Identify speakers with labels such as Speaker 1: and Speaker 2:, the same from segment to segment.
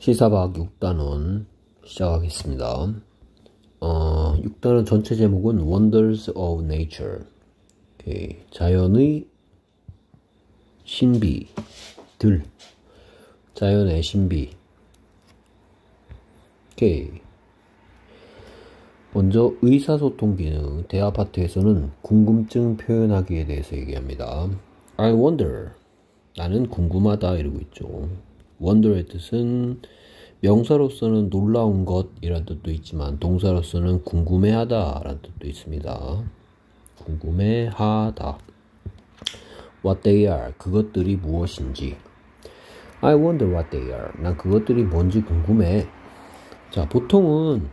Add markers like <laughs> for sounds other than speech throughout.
Speaker 1: 시사박 6단원 시작하겠습니다. 어, 6단원 전체 제목은 Wonders of Nature. 오케이. 자연의 신비들. 자연의 신비. 오케이. 먼저 의사소통 기능 대아파트에서는 궁금증 표현하기에 대해서 얘기합니다. I wonder. 나는 궁금하다 이러고 있죠. Wonder의 뜻은 명사로서는 놀라운 것이란 뜻도 있지만 동사로서는 궁금해하다 라는 뜻도 있습니다. 궁금해하다. What they are. 그것들이 무엇인지. I wonder what they are. 난 그것들이 뭔지 궁금해. 자, 보통은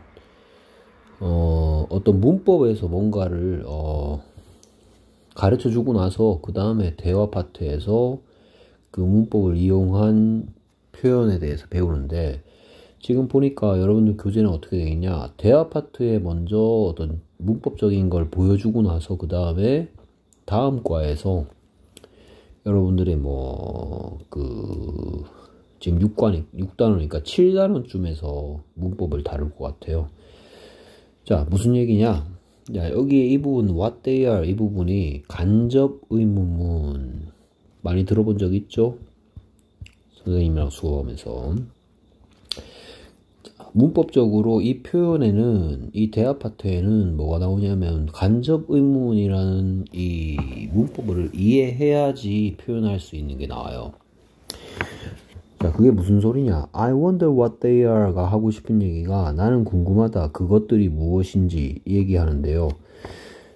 Speaker 1: 어, 어떤 문법에서 뭔가를 어, 가르쳐 주고 나서 그 다음에 대화 파트에서 그 문법을 이용한 표현에 대해서 배우는데 지금 보니까 여러분들 교재는 어떻게 되어 있냐 대화 파트에 먼저 어떤 문법적인 걸 보여주고 나서 그 다음에 다음 과에서 여러분들의 뭐 그 지금 6관 6단원이니까 7단원쯤에서 문법을 다룰 것 같아요. 자 무슨 얘기냐? 자 여기 이 부분 what they are 이 부분이 간접 의문문 많이 들어본 적 있죠? 선생님이랑 수업하면서 문법적으로 이 표현에는 이 대화 파트에는 뭐가 나오냐면 간접 의문이라는 이 문법을 이해해야지 표현할 수 있는 게 나와요. 자, 그게 무슨 소리냐? I wonder what they are가 하고 싶은 얘기가 나는 궁금하다. 그것들이 무엇인지 얘기하는데요.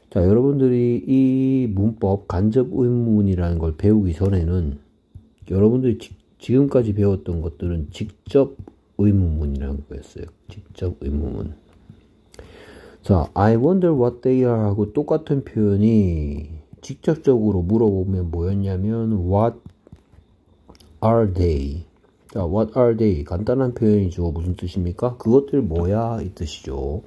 Speaker 1: 자, 여러분들이 이 문법 간접 의문이라는 걸 배우기 전에는 여러분들이 지, 지금까지 배웠던 것들은 직접 의문문이라는 거였어요. 직접 의문문. 자, I wonder what they are 하고 똑같은 표현이 직접적으로 물어보면 뭐였냐면 what are they? 자, what are they? 간단한 표현이죠. 무슨 뜻입니까? 그것들 뭐야? 이 뜻이죠.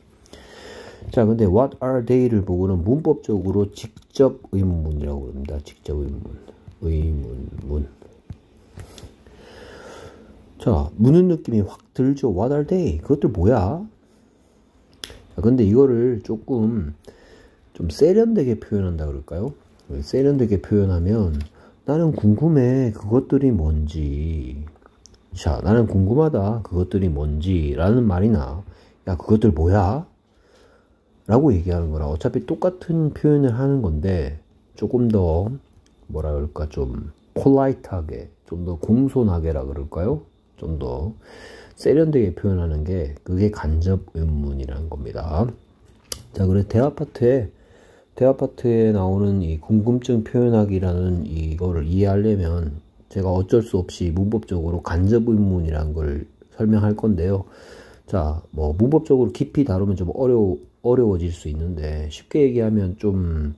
Speaker 1: 자, 근데 what are they를 보고는 문법적으로 직접 의문문이라고 합니다. 직접 의문문. 의문문. 자, 무는 느낌이 확 들죠. What? 그것들 뭐야? 자, 근데 이거를 조금 좀 세련되게 표현한다 그럴까요? 세련되게 표현하면 나는 궁금해. 그것들이 뭔지. 자, 나는 궁금하다. 그것들이 뭔지. 라는 말이나, 야, 그것들 뭐야? 라고 얘기하는 거라. 어차피 똑같은 표현을 하는 건데, 조금 더, 뭐라 그럴까, 좀, 폴라이트하게, 좀 더 공손하게라 그럴까요? 좀 더 세련되게 표현하는 게 그게 간접 의문이라는 겁니다. 자, 그래 대화 파트에 대화 파트에 나오는 이 궁금증 표현하기라는 이거를 이해하려면 제가 어쩔 수 없이 문법적으로 간접 의문이라는 걸 설명할 건데요. 자, 뭐 문법적으로 깊이 다루면 좀 어려 어려워질 수 있는데 쉽게 얘기하면 좀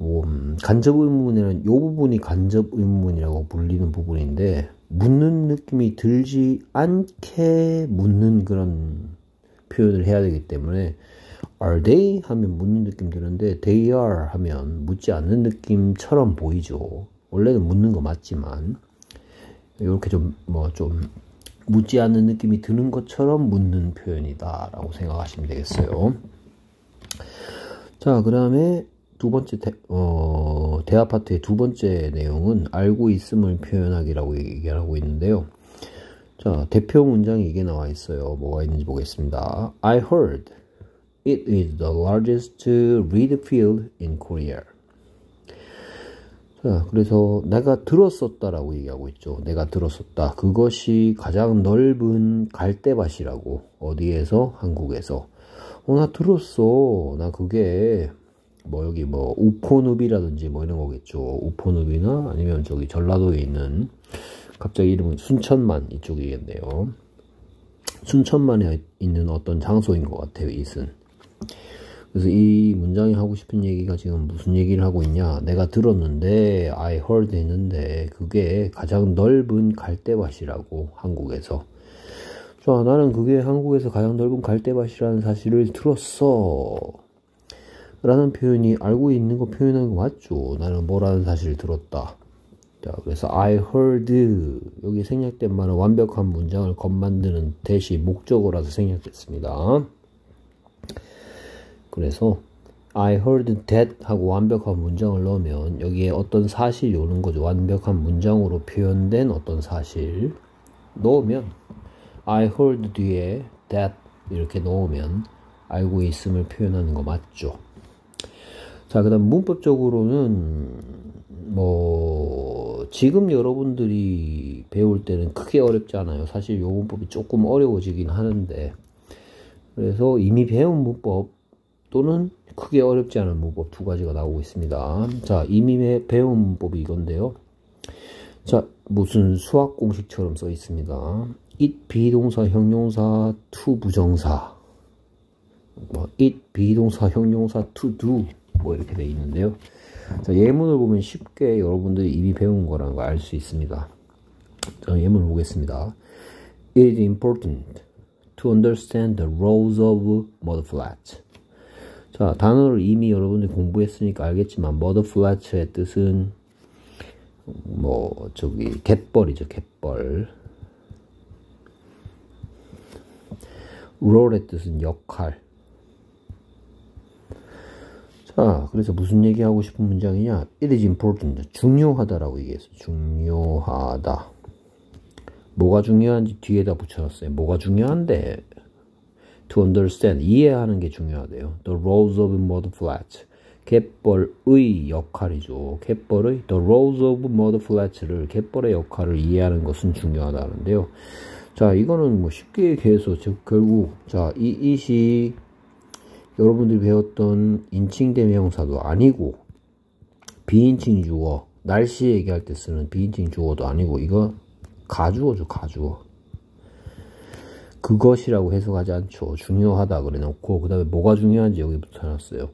Speaker 1: 음, 간접 의문이라는 이 부분이 간접 의문이라고 불리는 부분인데 묻는 느낌이 들지 않게 묻는 그런 표현을 해야 되기 때문에 are they 하면 묻는 느낌 드는데 they are 하면 묻지 않는 느낌처럼 보이죠. 원래는 묻는 거 맞지만 이렇게 좀 뭐좀 뭐좀 묻지 않는 느낌이 드는 것처럼 묻는 표현이다 라고 생각하시면 되겠어요. 자, 그 다음에 두 번째 대, 어, 대화 파트의 두 번째 내용은 알고 있음을 표현하기라고 얘기하고 있는데요. 자, 대표 문장이 이게 나와 있어요. 뭐가 있는지 보겠습니다. I heard it is the largest reed field in Korea. 자, 그래서 내가 들었었다라고 얘기하고 있죠. 내가 들었었다. 그것이 가장 넓은 갈대밭이라고. 어디에서? 한국에서. 어, 나 들었어. 나 그게 뭐 여기 뭐 우포늪이라든지 뭐 이런 거겠죠. 우포늪이나 아니면 저기 전라도에 있는 갑자기 이름은 순천만 이쪽이겠네요. 순천만에 있는 어떤 장소인 것 같아요. 이슨. 그래서 이 문장이 하고 싶은 얘기가 지금 무슨 얘기를 하고 있냐. 내가 들었는데 I heard 했는데 그게 가장 넓은 갈대밭이라고 한국에서. 자, 나는 그게 한국에서 가장 넓은 갈대밭이라는 사실을 들었어. 라는 표현이 알고 있는 거 표현하는 거 맞죠? 나는 뭐라는 사실을 들었다. 자, 그래서 I heard 여기 생략된 말은 완벽한 문장을 건만드는 대시 목적어라서 생략됐습니다. 그래서 I heard that 하고 완벽한 문장을 넣으면 여기에 어떤 사실이 오는 거죠. 완벽한 문장으로 표현된 어떤 사실 넣으면 I heard 뒤에 that 이렇게 넣으면 알고 있음을 표현하는 거 맞죠. 자, 그 다음 문법적으로는 뭐 지금 여러분들이 배울 때는 크게 어렵지 않아요. 사실 요 문법이 조금 어려워지긴 하는데 그래서 이미 배운 문법 또는 크게 어렵지 않은 문법 두 가지가 나오고 있습니다. 자, 이미 배운 문법이 이건데요. 자, 무슨 수학 공식처럼 써 있습니다. it 비동사, 형용사, to 부정사. 뭐 it 비동사, 형용사, to do 뭐 이렇게 돼 있는데요. 자, 예문을 보면 쉽게 여러분들이 이미 배운 거라는 걸 알 수 있습니다. 자, 예문을 보겠습니다. It is important to understand the roles of mudflat. 자, 단어를 이미 여러분들이 공부했으니까 알겠지만 mudflat의 뜻은 뭐 저기 갯벌이죠, 갯벌. role의 뜻은 역할. 자, 그래서 무슨 얘기하고 싶은 문장이냐? It is important. 중요하다라고 얘기했어. 중요하다. 뭐가 중요한지 뒤에다 붙여놨어요. 뭐가 중요한데? To understand. 이해하는 게 중요하대요. The roles of mudflat. 갯벌의 역할이죠. 갯벌의 The roles of mudflat를 갯벌의 역할을 이해하는 것은 중요하다는데요. 자, 이거는 뭐 쉽게 얘기해서 즉 결국 자, 이 이시 여러분들이 배웠던 인칭 대명사도 아니고 비인칭 주어 날씨 얘기할 때 쓰는 비인칭 주어도 아니고 이거 가주어죠 가주어. 그것이라고 해석하지 않죠. 중요하다 그래 놓고 그 다음에 뭐가 중요한지 여기 붙여놨어요.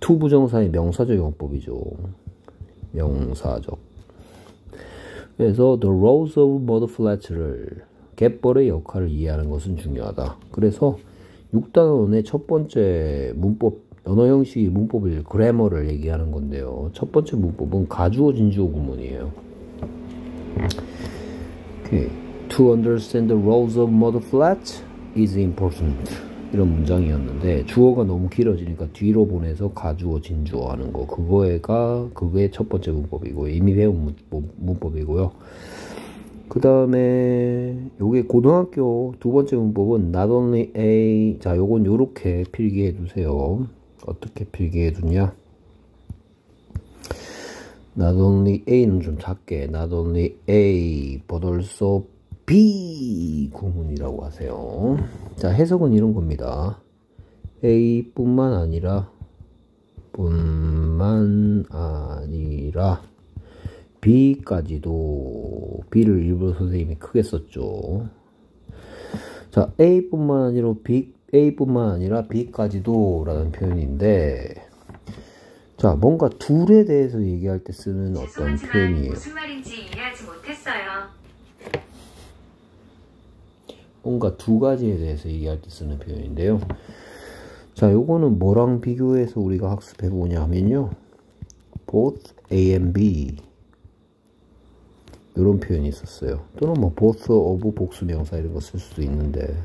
Speaker 1: 투 부정사의 명사적 용법이죠. 명사적. 그래서 the roles of mudflat를 갯벌의 역할을 이해하는 것은 중요하다. 그래서 6단원의 첫 번째 문법, 언어 형식이 문법일 grammar를 얘기하는 건데요. 첫 번째 문법은 가주어 진주어 구문이에요. Okay. To understand the roles of mudflat is important. 이런 문장이었는데 주어가 너무 길어지니까 뒤로 보내서 가주어 진주어 하는 거 그거가 그게 첫 번째 문법이고 이미 배운 문법이고요. 그 다음에 요게 고등학교 두 번째 문법은 not only A 자 요건 요렇게 필기해 두세요. 어떻게 필기해 두냐? not only A는 좀 작게 not only A but also B 구문이라고 하세요. 자 해석은 이런 겁니다. A 뿐만 아니라 뿐만 아니라 B까지도 B를 일부러 선생님이 크게 썼죠. 자, A뿐만 아니라 B, A뿐만 아니라 B까지도 라는 표현인데 자, 뭔가 둘에 대해서 얘기할 때 쓰는 어떤 표현이에요.
Speaker 2: 무슨 말인지 이해하지 못했어요.
Speaker 1: 뭔가 두 가지에 대해서 얘기할 때 쓰는 표현인데요. 자, 요거는 뭐랑 비교해서 우리가 학습해 보냐 하면요. both A and B 이런 표현이 있었어요. 또는 뭐 both of 복수 명사 이런 거 쓸 수도 있는데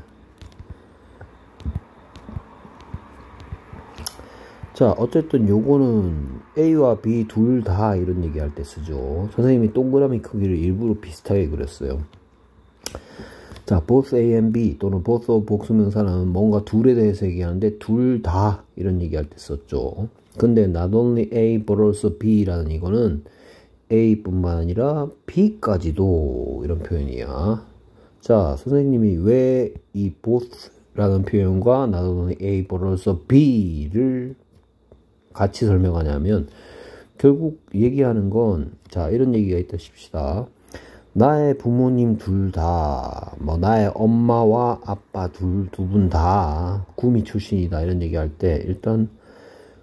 Speaker 1: 자 어쨌든 요거는 A와 B 둘 다 이런 얘기할 때 쓰죠. 선생님이 동그라미 크기를 일부러 비슷하게 그렸어요. 자 both A and B 또는 both of 복수 명사는 뭔가 둘에 대해서 얘기하는데 둘 다 이런 얘기할 때 썼죠. 근데 not only A but also B라는 이거는 A뿐만 아니라 B까지도 이런 표현이야. 자, 선생님이 왜 이 both라는 표현과 only A also B를 같이 설명하냐면 결국 얘기하는 건 자, 이런 얘기가 있다 싶시다. 나의 부모님 둘 다, 뭐, 나의 엄마와 아빠 둘, 두 분 다 구미 출신이다. 이런 얘기 할 때, 일단,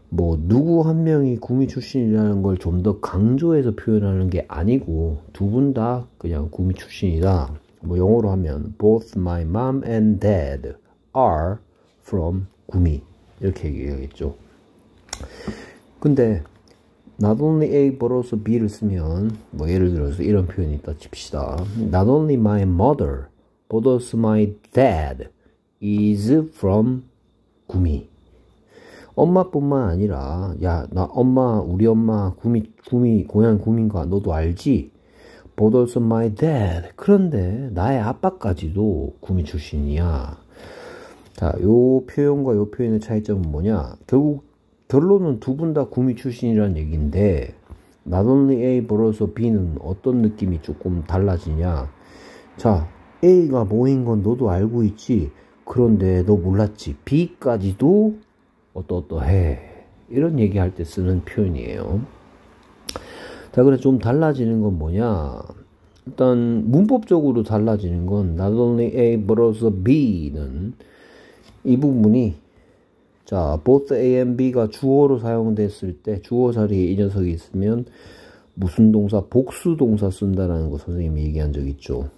Speaker 1: 뭐 누구 한 명이 구미 출신이라는 걸 좀 더 강조해서 표현하는 게 아니고 두 분 다 그냥 구미 출신이다. 뭐 영어로 하면 both my mom and dad are from 구미 이렇게 얘기하겠죠. 근데 not only A but also B를 쓰면 뭐 예를 들어서 이런 표현이 있다 칩시다. Not only my mother but also my dad is from 구미. 엄마뿐만 아니라 야 나 엄마 우리 엄마 구미 구미 고향 구민가 너도 알지? But also my dad. 그런데 나의 아빠까지도 구미 출신이야. 자, 요 표현과 요 표현의 차이점은 뭐냐? 결국 결론은 두 분 다 구미 출신이라는 얘기인데 not only A but also B는 어떤 느낌이 조금 달라지냐? 자, A가 뭐인 건 너도 알고 있지. 그런데 너 몰랐지. B까지도 어떠어떠해. 이런 얘기할 때 쓰는 표현이에요. 자, 그래 좀 달라지는 건 뭐냐? 일단 문법적으로 달라지는 건 not only A but also B는 이 부분이 자, both A and B가 주어로 사용됐을 때 주어 자리에 이 녀석이 있으면 무슨 동사 복수 동사 쓴다라는 거 선생님이 얘기한 적 있죠.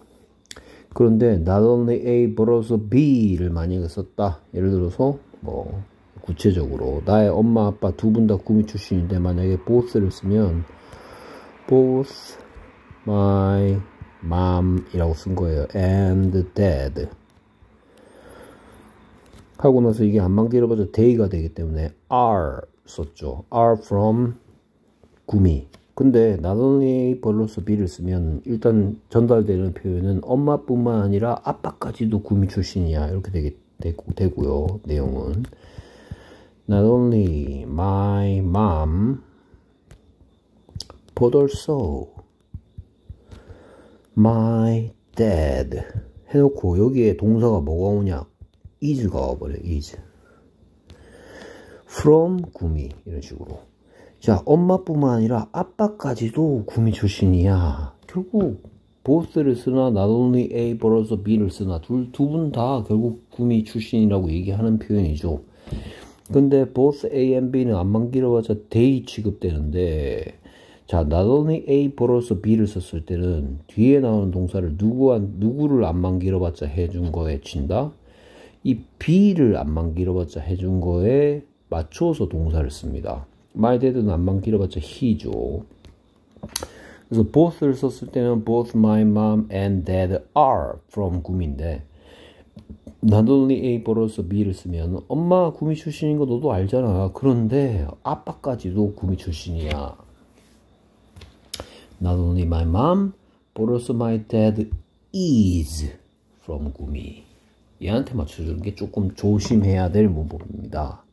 Speaker 1: 그런데 not only A but also B를 만약에 썼다. 예를 들어서 뭐 구체적으로 나의 엄마 아빠 두 분 다 구미 출신인데 만약에 both를 쓰면 both my mom이라고 쓴 거예요. and dad 하고 나서 이게 안만 길어봐서 day가 되기 때문에 are 썼죠. are from 구미. 근데 only 벌로서 be를 쓰면 일단 전달되는 표현은 엄마뿐만 아니라 아빠까지도 구미 출신이야 이렇게 되게 되고, 되고요 내용은 not only my mom but also my dad. 해놓고 여기에 동사가 뭐가 오냐? is가 와버려 is. From 구미 이런 식으로. 자 엄마뿐만 아니라 아빠까지도 구미 출신이야. 결국 both를 쓰나 not only A but also B를 쓰나 두분 다 결국 구미 출신이라고 얘기하는 표현이죠 근데 both A and B는 안만 길어봤자 they 취급되는데 자, not only A also B를 썼을 때는 뒤에 나오는 동사를 누구한 누구를 안만 길어봤자 해준 거에 친다. 이 B를 안만 길어봤자 해준 거에 맞춰서 동사를 씁니다. my dad는 안만 길어봤자 he죠. 그래서 both를 썼을 때는 both my mom and dad are from 구미인데 only A also B를 쓰면 엄마 구미 출신인 거 너도 알잖아. 그런데 아빠까지도 구미 출신이야. Not only my mom also my dad is from 구미. 얘한테 맞춰주는 게 조금 조심해야 될 문법입니다.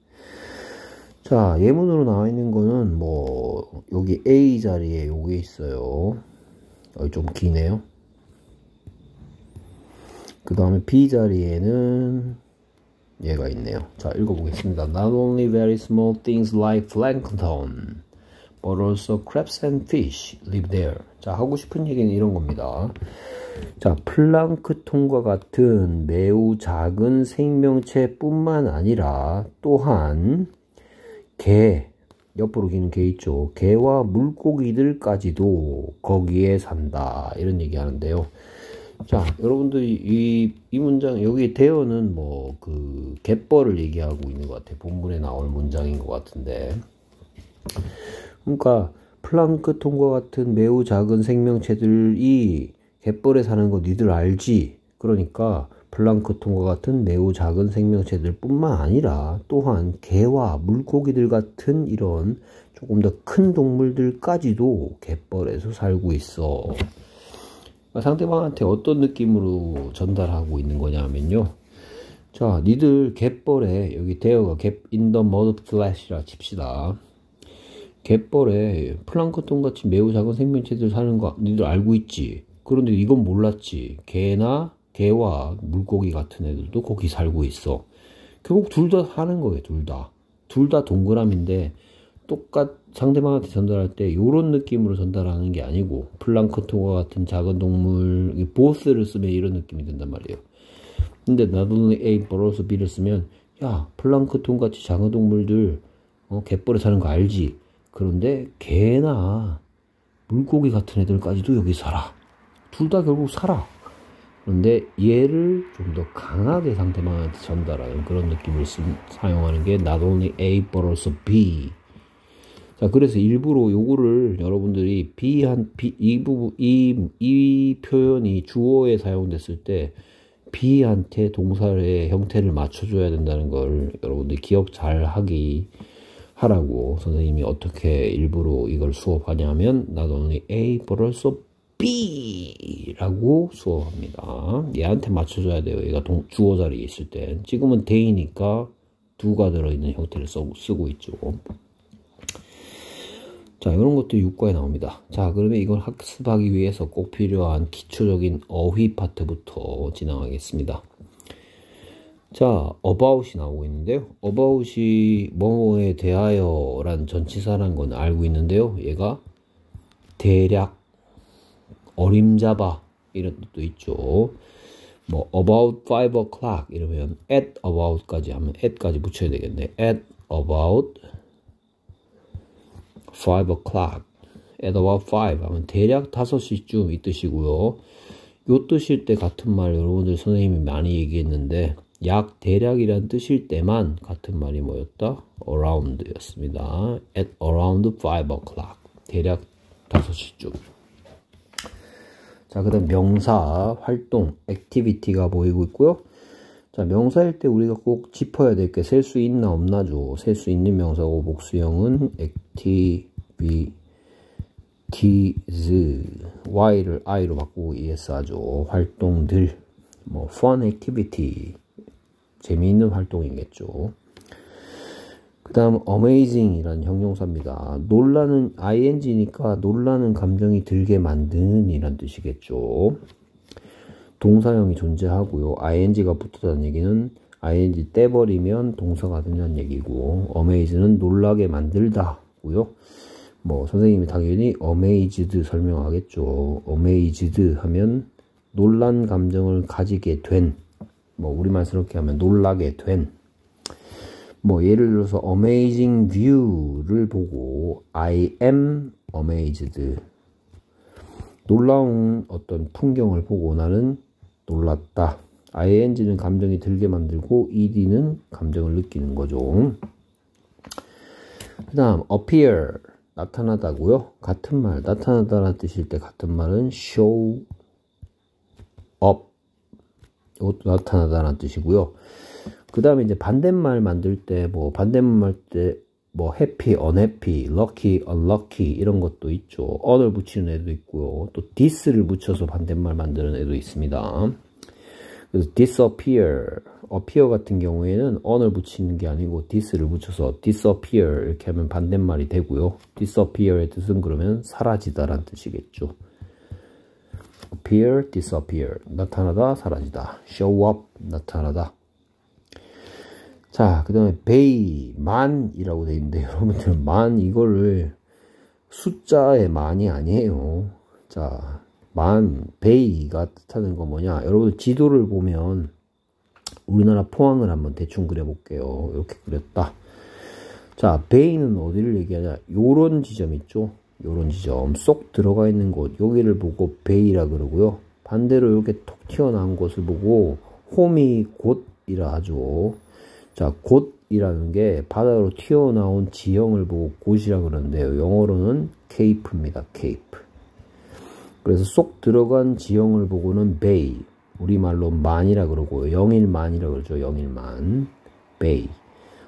Speaker 1: 자, 예문으로 나와 있는 거는 뭐 여기 A 자리에 요게 있어요. 여기 좀 기네요. 그 다음에 B 자리에는 얘가 있네요. 자, 읽어보겠습니다. Not only very small things like plankton, but also crabs and fish live there. 자, 하고 싶은 얘기는 이런 겁니다. 자, 플랑크톤과 같은 매우 작은 생명체뿐만 아니라 또한 개, 옆으로 기는 개 있죠. 개와 물고기들까지도 거기에 산다. 이런 얘기 하는데요. 자, 여러분들 이, 이 문장, 여기 대어는 뭐, 그, 갯벌을 얘기하고 있는 것 같아요. 본문에 나올 문장인 것 같은데. 그러니까, 플랑크톤과 같은 매우 작은 생명체들이 갯벌에 사는 거 니들 알지? 그러니까, 플랑크톤과 같은 매우 작은 생명체들 뿐만 아니라 또한 게와 물고기들 같은 이런 조금 더 큰 동물들까지도 갯벌에서 살고 있어. 상대방한테 어떤 느낌으로 전달하고 있는 거냐면요. 자, 니들 갯벌에 여기 there가 걔 in the mudflats라 칩시다. 갯벌에 플랑크톤 같이 매우 작은 생명체들 사는 거 니들 알고 있지. 그런데 이건 몰랐지. 개나 개와 물고기 같은 애들도 거기 살고 있어. 결국 둘다 하는 거예요, 둘 다. 둘 다 동그라미인데 똑같 상대방한테 전달할 때 이런 느낌으로 전달하는 게 아니고 플랑크톤과 같은 작은 동물 보스를 쓰면 이런 느낌이 든단 말이에요. 근데 only A also B를 쓰면 야 플랑크톤 같이 작은 동물들 어, 갯벌에 사는 거 알지? 그런데 개나 물고기 같은 애들까지도 여기 살아. 둘 다 결국 살아. 그런데 얘를 좀 더 강하게 상대방한테 전달하는 그런 느낌을 쓰, 사용하는 게 not only A but also B 자, 그래서 일부러 요거를 여러분들이 비한, 비, 이 부분, 이, 이 표현이 주어에 사용됐을 때 비한테 동사의 형태를 맞춰줘야 된다는 걸 여러분들이 기억 잘 하기 하라고 선생님이 어떻게 일부러 이걸 수업하냐면 not only A but also B라고 수업합니다. 얘한테 맞춰줘야 돼요. 얘가 동, 주어 자리에 있을 때. 지금은 대이니까 두가 들어있는 형태를 써, 쓰고 있죠. 자, 이런 것도 육과에 나옵니다. 자, 그러면 이걸 학습하기 위해서 꼭 필요한 기초적인 어휘 파트부터 진행하겠습니다. 자, about이 나오고 있는데요. about이 뭐뭐에 대하여 란 전치사란 건 알고 있는데요. 얘가 대략 어림잡아 이런 뜻도 있죠. 뭐 about 5 o'clock 이러면 at about까지 하면 at까지 붙여야 되겠네. at about 5 o'clock at about 5 하면 대략 5시쯤 이 뜻이고요. 요 뜻일 때 같은 말 여러분들 선생님이 많이 얘기했는데 약 대략이란 뜻일 때만 같은 말이 뭐였다? around 였습니다. at around 5 o'clock 대략 5시쯤 자, 그 다음 명사, 활동, activity가 보이고 있고요. 자, 명사일 때 우리가 꼭 짚어야 될 게 셀 수 있나 없나죠. 셀 수 있는 명사고 복수형은 activities y를 i로 바꾸고 es 하죠. 활동들, 뭐 fun activity 재미있는 활동이겠죠. 그 다음 amazing이라는 형용사입니다. 놀라는 ing니까 놀라는 감정이 들게 만드는 이란 뜻이겠죠. 동사형이 존재하고요. ing가 붙었다는 얘기는 ing 떼버리면 동사가 된다는 얘기고 amaz는 놀라게 만들다고요. 뭐 선생님이 당연히 amazed 설명하겠죠. amazed 하면 놀란 감정을 가지게 된, 뭐 우리말스럽게 하면 놀라게 된 뭐 예를 들어서 amazing view를 보고 I am amazed 놀라운 어떤 풍경을 보고 나는 놀랐다. ing는 감정이 들게 만들고 ed는 감정을 느끼는 거죠. 그 다음 appear 나타나다고요. 같은 말 나타나다라는 뜻일 때 같은 말은 show up 이것도 나타나다라는 뜻이고요. 그 다음에 이제 반대말 만들 때 뭐 반대말 때 뭐 해피, unhappy, lucky, unlucky 이런 것도 있죠. on을 붙이는 애도 있고요. 또 this를 붙여서 반대말 만드는 애도 있습니다. 그래서 disappear, appear 같은 경우에는 on을 붙이는 게 아니고 this를 붙여서 disappear 이렇게 하면 반대말이 되고요. disappear의 뜻은 그러면 사라지다란 뜻이겠죠. appear, disappear 나타나다, 사라지다. show up 나타나다. 자, 그 다음에 베이, 만이라고 되어 있는데 <laughs> 여러분들 만 이거를 숫자의 만이 아니에요. 자, 만, 베이가 뜻하는 거 뭐냐? 여러분 지도를 보면 우리나라 포항을 한번 대충 그려볼게요. 이렇게 그렸다. 자, 베이는 어디를 얘기하냐? 요런 지점 있죠? 요런 지점 쏙 들어가 있는 곳 여기를 보고 베이라 그러고요. 반대로 이렇게 톡 튀어나온 곳을 보고 홈이 곳이라 하죠. 자, 곳이라는 게 바다로 튀어나온 지형을 보고 곳이라 그러는데요. 영어로는 케이프입니다. 케이프. 그래서 쏙 들어간 지형을 보고는 베이. 우리말로 만이라 그러고요. 영일만이라 그러죠. 영일만. 베이.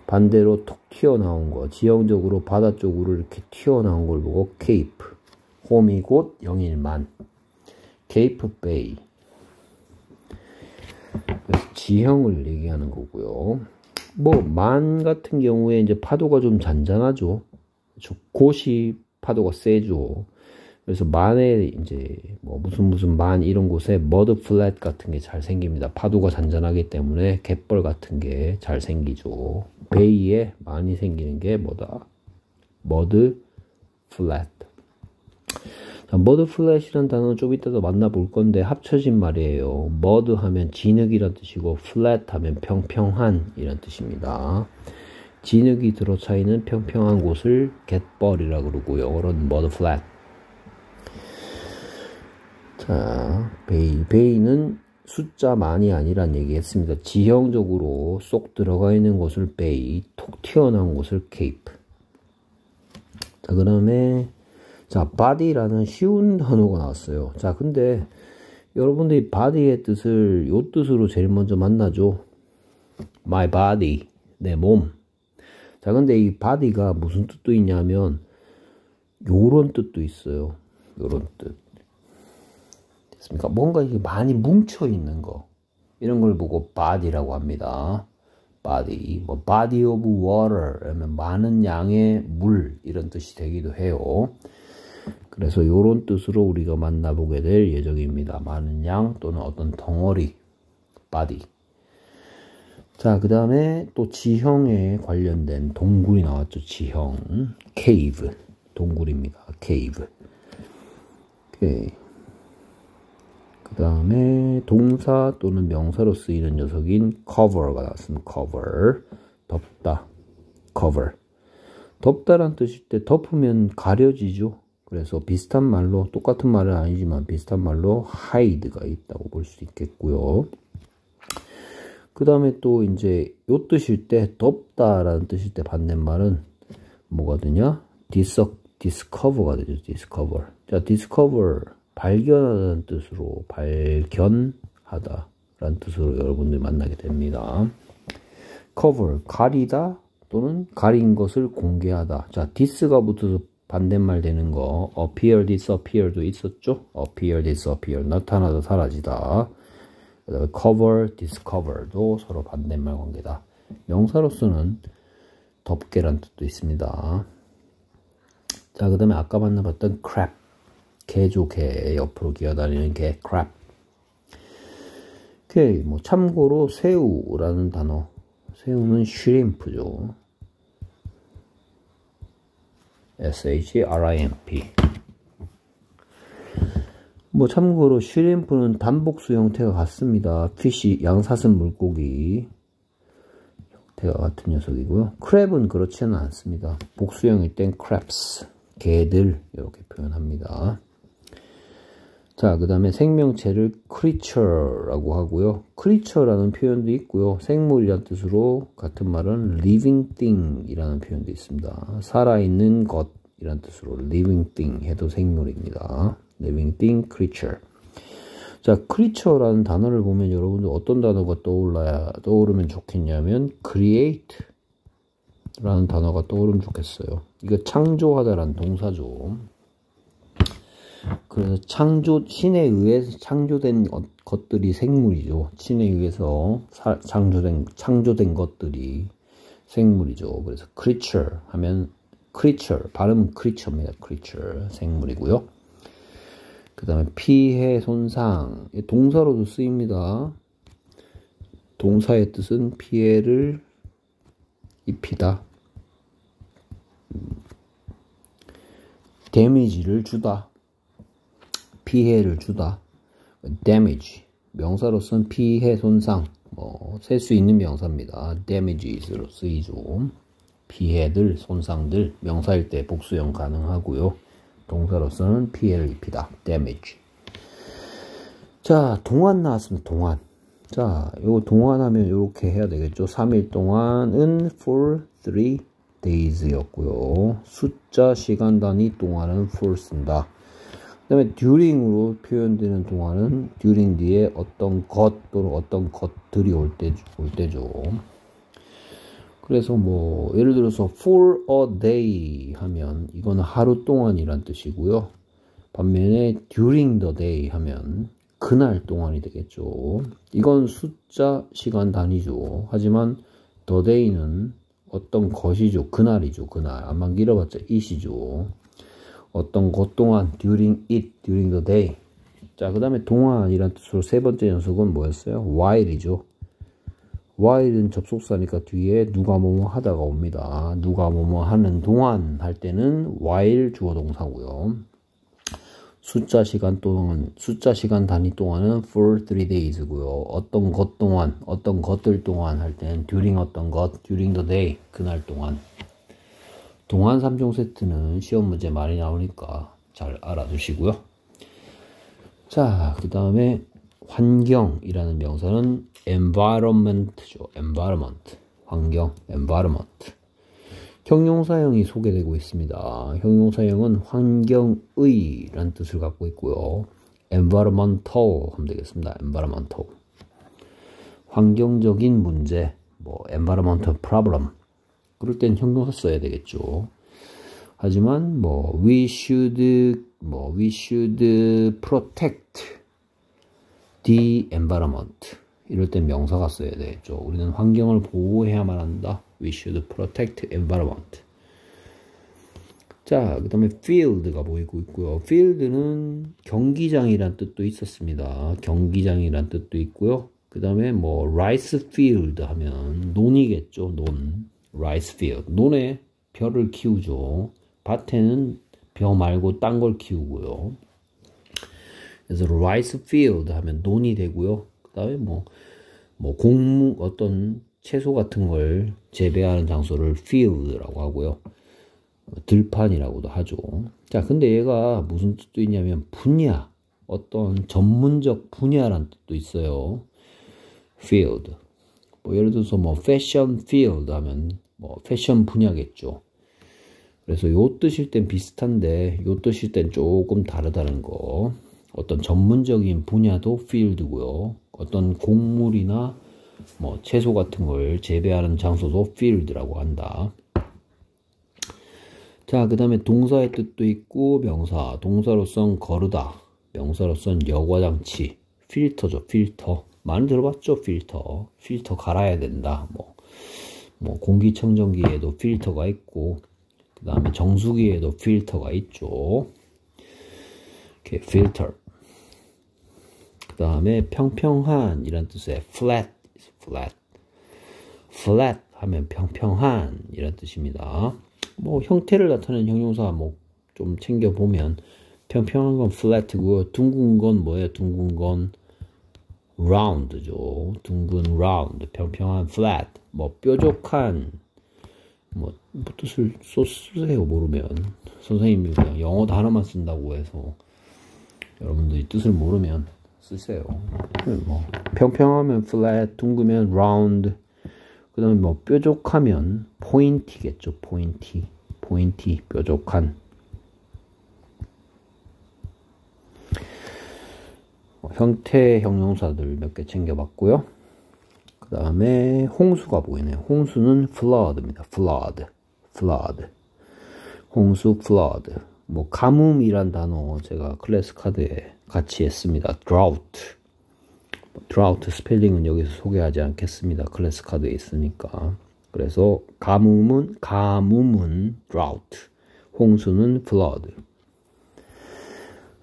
Speaker 1: 반대로 톡 튀어나온 거, 지형적으로 바다 쪽으로 이렇게 튀어나온 걸 보고 케이프. 홈이 곧 영일만. 케이프 베이. 지형을 얘기하는 거고요. 뭐 만 같은 경우에 이제 파도가 좀 잔잔하죠. 곳이 파도가 세죠. 그래서 만에 이제 뭐 무슨 무슨 만 이런 곳에 mudflat 같은 게 잘 생깁니다. 파도가 잔잔하기 때문에 갯벌 같은 게 잘 생기죠. bay에 많이 생기는 게 뭐다? mudflat. mudflat이라는 단어는 좀 이따도 만나볼 건데 합쳐진 말이에요. mud 하면 진흙이란 뜻이고 flat 하면 평평한 이란 뜻입니다. 진흙이 들어차 있는 평평한 곳을 갯벌이라고 그러고요. 영어로는 mudflat. 자, bay. bay는 숫자만이 아니란 얘기 했습니다. 지형적으로 쏙 들어가 있는 곳을 bay, 톡 튀어나온 곳을 cape. 자, 그 다음에, 자, body라는 쉬운 단어가 나왔어요. 자, 근데 여러분들이 body의 뜻을 요 뜻으로 제일 먼저 만나죠. my body, 내 몸. 자, 근데 이 body가 무슨 뜻도 있냐면, 요런 뜻도 있어요. 요런 뜻. 됐습니까? 뭔가 이게 많이 뭉쳐 있는 거. 이런 걸 보고 body라고 합니다. body, 뭐 body of water, 하면 많은 양의 물 이런 뜻이 되기도 해요. 그래서 이런 뜻으로 우리가 만나보게 될 예정입니다. 많은 양 또는 어떤 덩어리, body. 자, 그 다음에 또 지형에 관련된 동굴이 나왔죠. 지형, cave, 동굴입니다. cave. 오케이. 그 다음에 동사 또는 명사로 쓰이는 녀석인 cover가 나왔습니다. cover. 덮다. cover. 덮다란 뜻일 때 덮으면 가려지죠. 그래서 비슷한 말로 똑같은 말은 아니지만 비슷한 말로 hide가 있다고 볼 수 있겠고요. 그 다음에 또 이제 요 뜻일 때 덮다라는 뜻일 때 반대말은 되냐? dis, discover가 되죠. discover. 자, discover 발견하다는 뜻으로 발견하다 라는 뜻으로 여러분들이 만나게 됩니다. cover 가리다 또는 가린 것을 공개하다. 자, this가 붙어서 반대말 되는 거 appear, disappear도 있었죠. appear, disappear 나타나다 사라지다. cover, discover도 서로 반대말 관계다. 명사로서는 덮개란 뜻도 있습니다. 자, 그 다음에 아까 만나봤던 crab 개조 개 옆으로 기어다니는 개 crab. 오케이 뭐 참고로 새우라는 단어 새우는 shrimp죠. S-H-R-I-M-P 뭐 참고로 슈림프는 단복수 형태가 같습니다. 피시 양사슴 물고기 형태가 같은 녀석이고요. 크랩은 그렇지는 않습니다. 복수형일 땐 crabs 개들 이렇게 표현합니다. 자, 그 다음에 생명체를 creature라고 하고요. creature라는 표현도 있고요. 생물이란 뜻으로 같은 말은 living thing이라는 표현도 있습니다. 살아있는 것이란 뜻으로 living thing 해도 생물입니다. living thing, creature. 자, creature라는 단어를 보면 여러분들 어떤 단어가 떠올라야, 떠오르면 좋겠냐면 create 라는 단어가 떠오르면 좋겠어요. 이거 창조하다라는 동사죠. 그래서 창조 신에 의해서 창조된 것들이 생물이죠. 신에 의해서 사, 창조된 창조된 것들이 생물이죠. 그래서 creature 하면 creature 발음 creature입니다. creature 생물이고요. 그 다음에 피해 손상 동사로도 쓰입니다. 동사의 뜻은 피해를 입히다. 데미지를 주다. 피해를 주다. damage 명사로서는 피해 손상 뭐셀 수 있는 명사입니다. damages로 쓰이죠. 피해들 손상들 명사일 때 복수형 가능하고요. 동사로서는 피해를 입히다. damage 자 동안 나왔습니다. 동안 자 요거 동안 하면 이렇게 해야 되겠죠. 3일 동안은 for 3 days 였고요. 숫자 시간 단위 동안은 for 쓴다. 그 다음에 during으로 표현되는 동안은 during 뒤에 어떤 것 또는 어떤 것들이 올, 때, 올 때죠. 그래서 뭐 예를 들어서 for a day 하면 이거는 하루 동안이란 뜻이고요. 반면에 during the day 하면 그날 동안이 되겠죠. 이건 숫자 시간 단위죠. 하지만 the day는 어떤 것이죠. 그날이죠. 그날. 안만 길어봤자 it이죠. 어떤 것 동안 during it, during the day. 자, 그 다음에 동안이란 뜻으로 세 번째 녀석은 뭐였어요? while이죠. while은 접속사니까 뒤에 누가 뭐뭐 하다가 옵니다. 누가 뭐뭐 하는 동안 할 때는 while 주어 동사고요. 숫자 시간 동안, 숫자 시간 단위 동안은 for three days고요. 어떤 것 동안, 어떤 것들 동안 할 때는 during 어떤 것, during the day, 그날 동안. 동안 3종 세트는 시험 문제 많이 나오니까 잘 알아두시고요. 자, 그 다음에 환경이라는 명사는 environment죠. environment. 환경, environment. 형용사형이 소개되고 있습니다. 형용사형은 환경의란 뜻을 갖고 있고요. environmental 하면 되겠습니다. environmental. 환경적인 문제, 뭐 environmental problem. 그럴 땐 형용사 써야 되겠죠. 하지만 뭐 we should 뭐 we should protect the environment 이럴 땐 명사가 써야 되겠죠. 우리는 환경을 보호해야만 한다. We should protect environment. 자, 그 다음에 field가 보이고 있고요. field는 경기장이란 뜻도 있었습니다. 경기장이란 뜻도 있고요. 그 다음에 뭐 rice field 하면 논이겠죠. 논. Rice field. 논에 벼를 키우죠. 밭에는 벼 말고 딴 걸 키우고요. 그래서 rice field 하면 논이 되고요. 그 다음에 뭐, 뭐 곡물, 어떤 채소 같은 걸 재배하는 장소를 field라고 하고요. 들판이라고도 하죠. 자, 근데 얘가 무슨 뜻도 있냐면 분야, 어떤 전문적 분야란 뜻도 있어요. field. 뭐 예를 들어서 뭐 fashion field 하면 뭐 패션 분야겠죠. 그래서 요 뜻일 땐 비슷한데 요 뜻일 땐 조금 다르다는 거. 어떤 전문적인 분야도 field고요. 어떤 곡물이나 뭐 채소 같은 걸 재배하는 장소도 field라고 한다. 자, 그 다음에 동사의 뜻도 있고 명사, 동사로선 거르다, 명사로선 여과장치, 필터죠, 필터. 많이 들어봤죠, 필터. 필터 갈아야 된다. 뭐, 뭐 공기청정기에도 필터가 있고, 그 다음에 정수기에도 필터가 있죠. 이렇게 필터. 그 다음에 평평한 이란 뜻의 flat, flat. flat 하면 평평한 이란 뜻입니다. 뭐 형태를 나타내는 형용사 뭐 좀 챙겨 보면 평평한 건 flat고요. 둥근 건 뭐예요? 둥근 건 round죠. 둥근 round, 평평한 flat, 뭐 뾰족한 뭐, 뭐 뜻을 써 쓰세요 모르면 선생님이 그냥 영어 단어만 쓴다고 해서 여러분들이 뜻을 모르면 쓰세요. 뭐 평평하면 flat, 둥그면 round, 그 다음에 뭐 뾰족하면 포인티겠죠. 포인티. 포인티. 뾰족한. 형태 형용사들 몇 개 챙겨봤고요. 그 다음에 홍수가 보이네요. 홍수는 flood입니다. flood. flood. 홍수 flood. 뭐 가뭄이란 단어 제가 클래스 카드에 같이 했습니다. drought. drought 스펠링은 여기서 소개하지 않겠습니다. 클래스 카드에 있으니까. 그래서 가뭄은 가뭄은 drought, 홍수는 flood.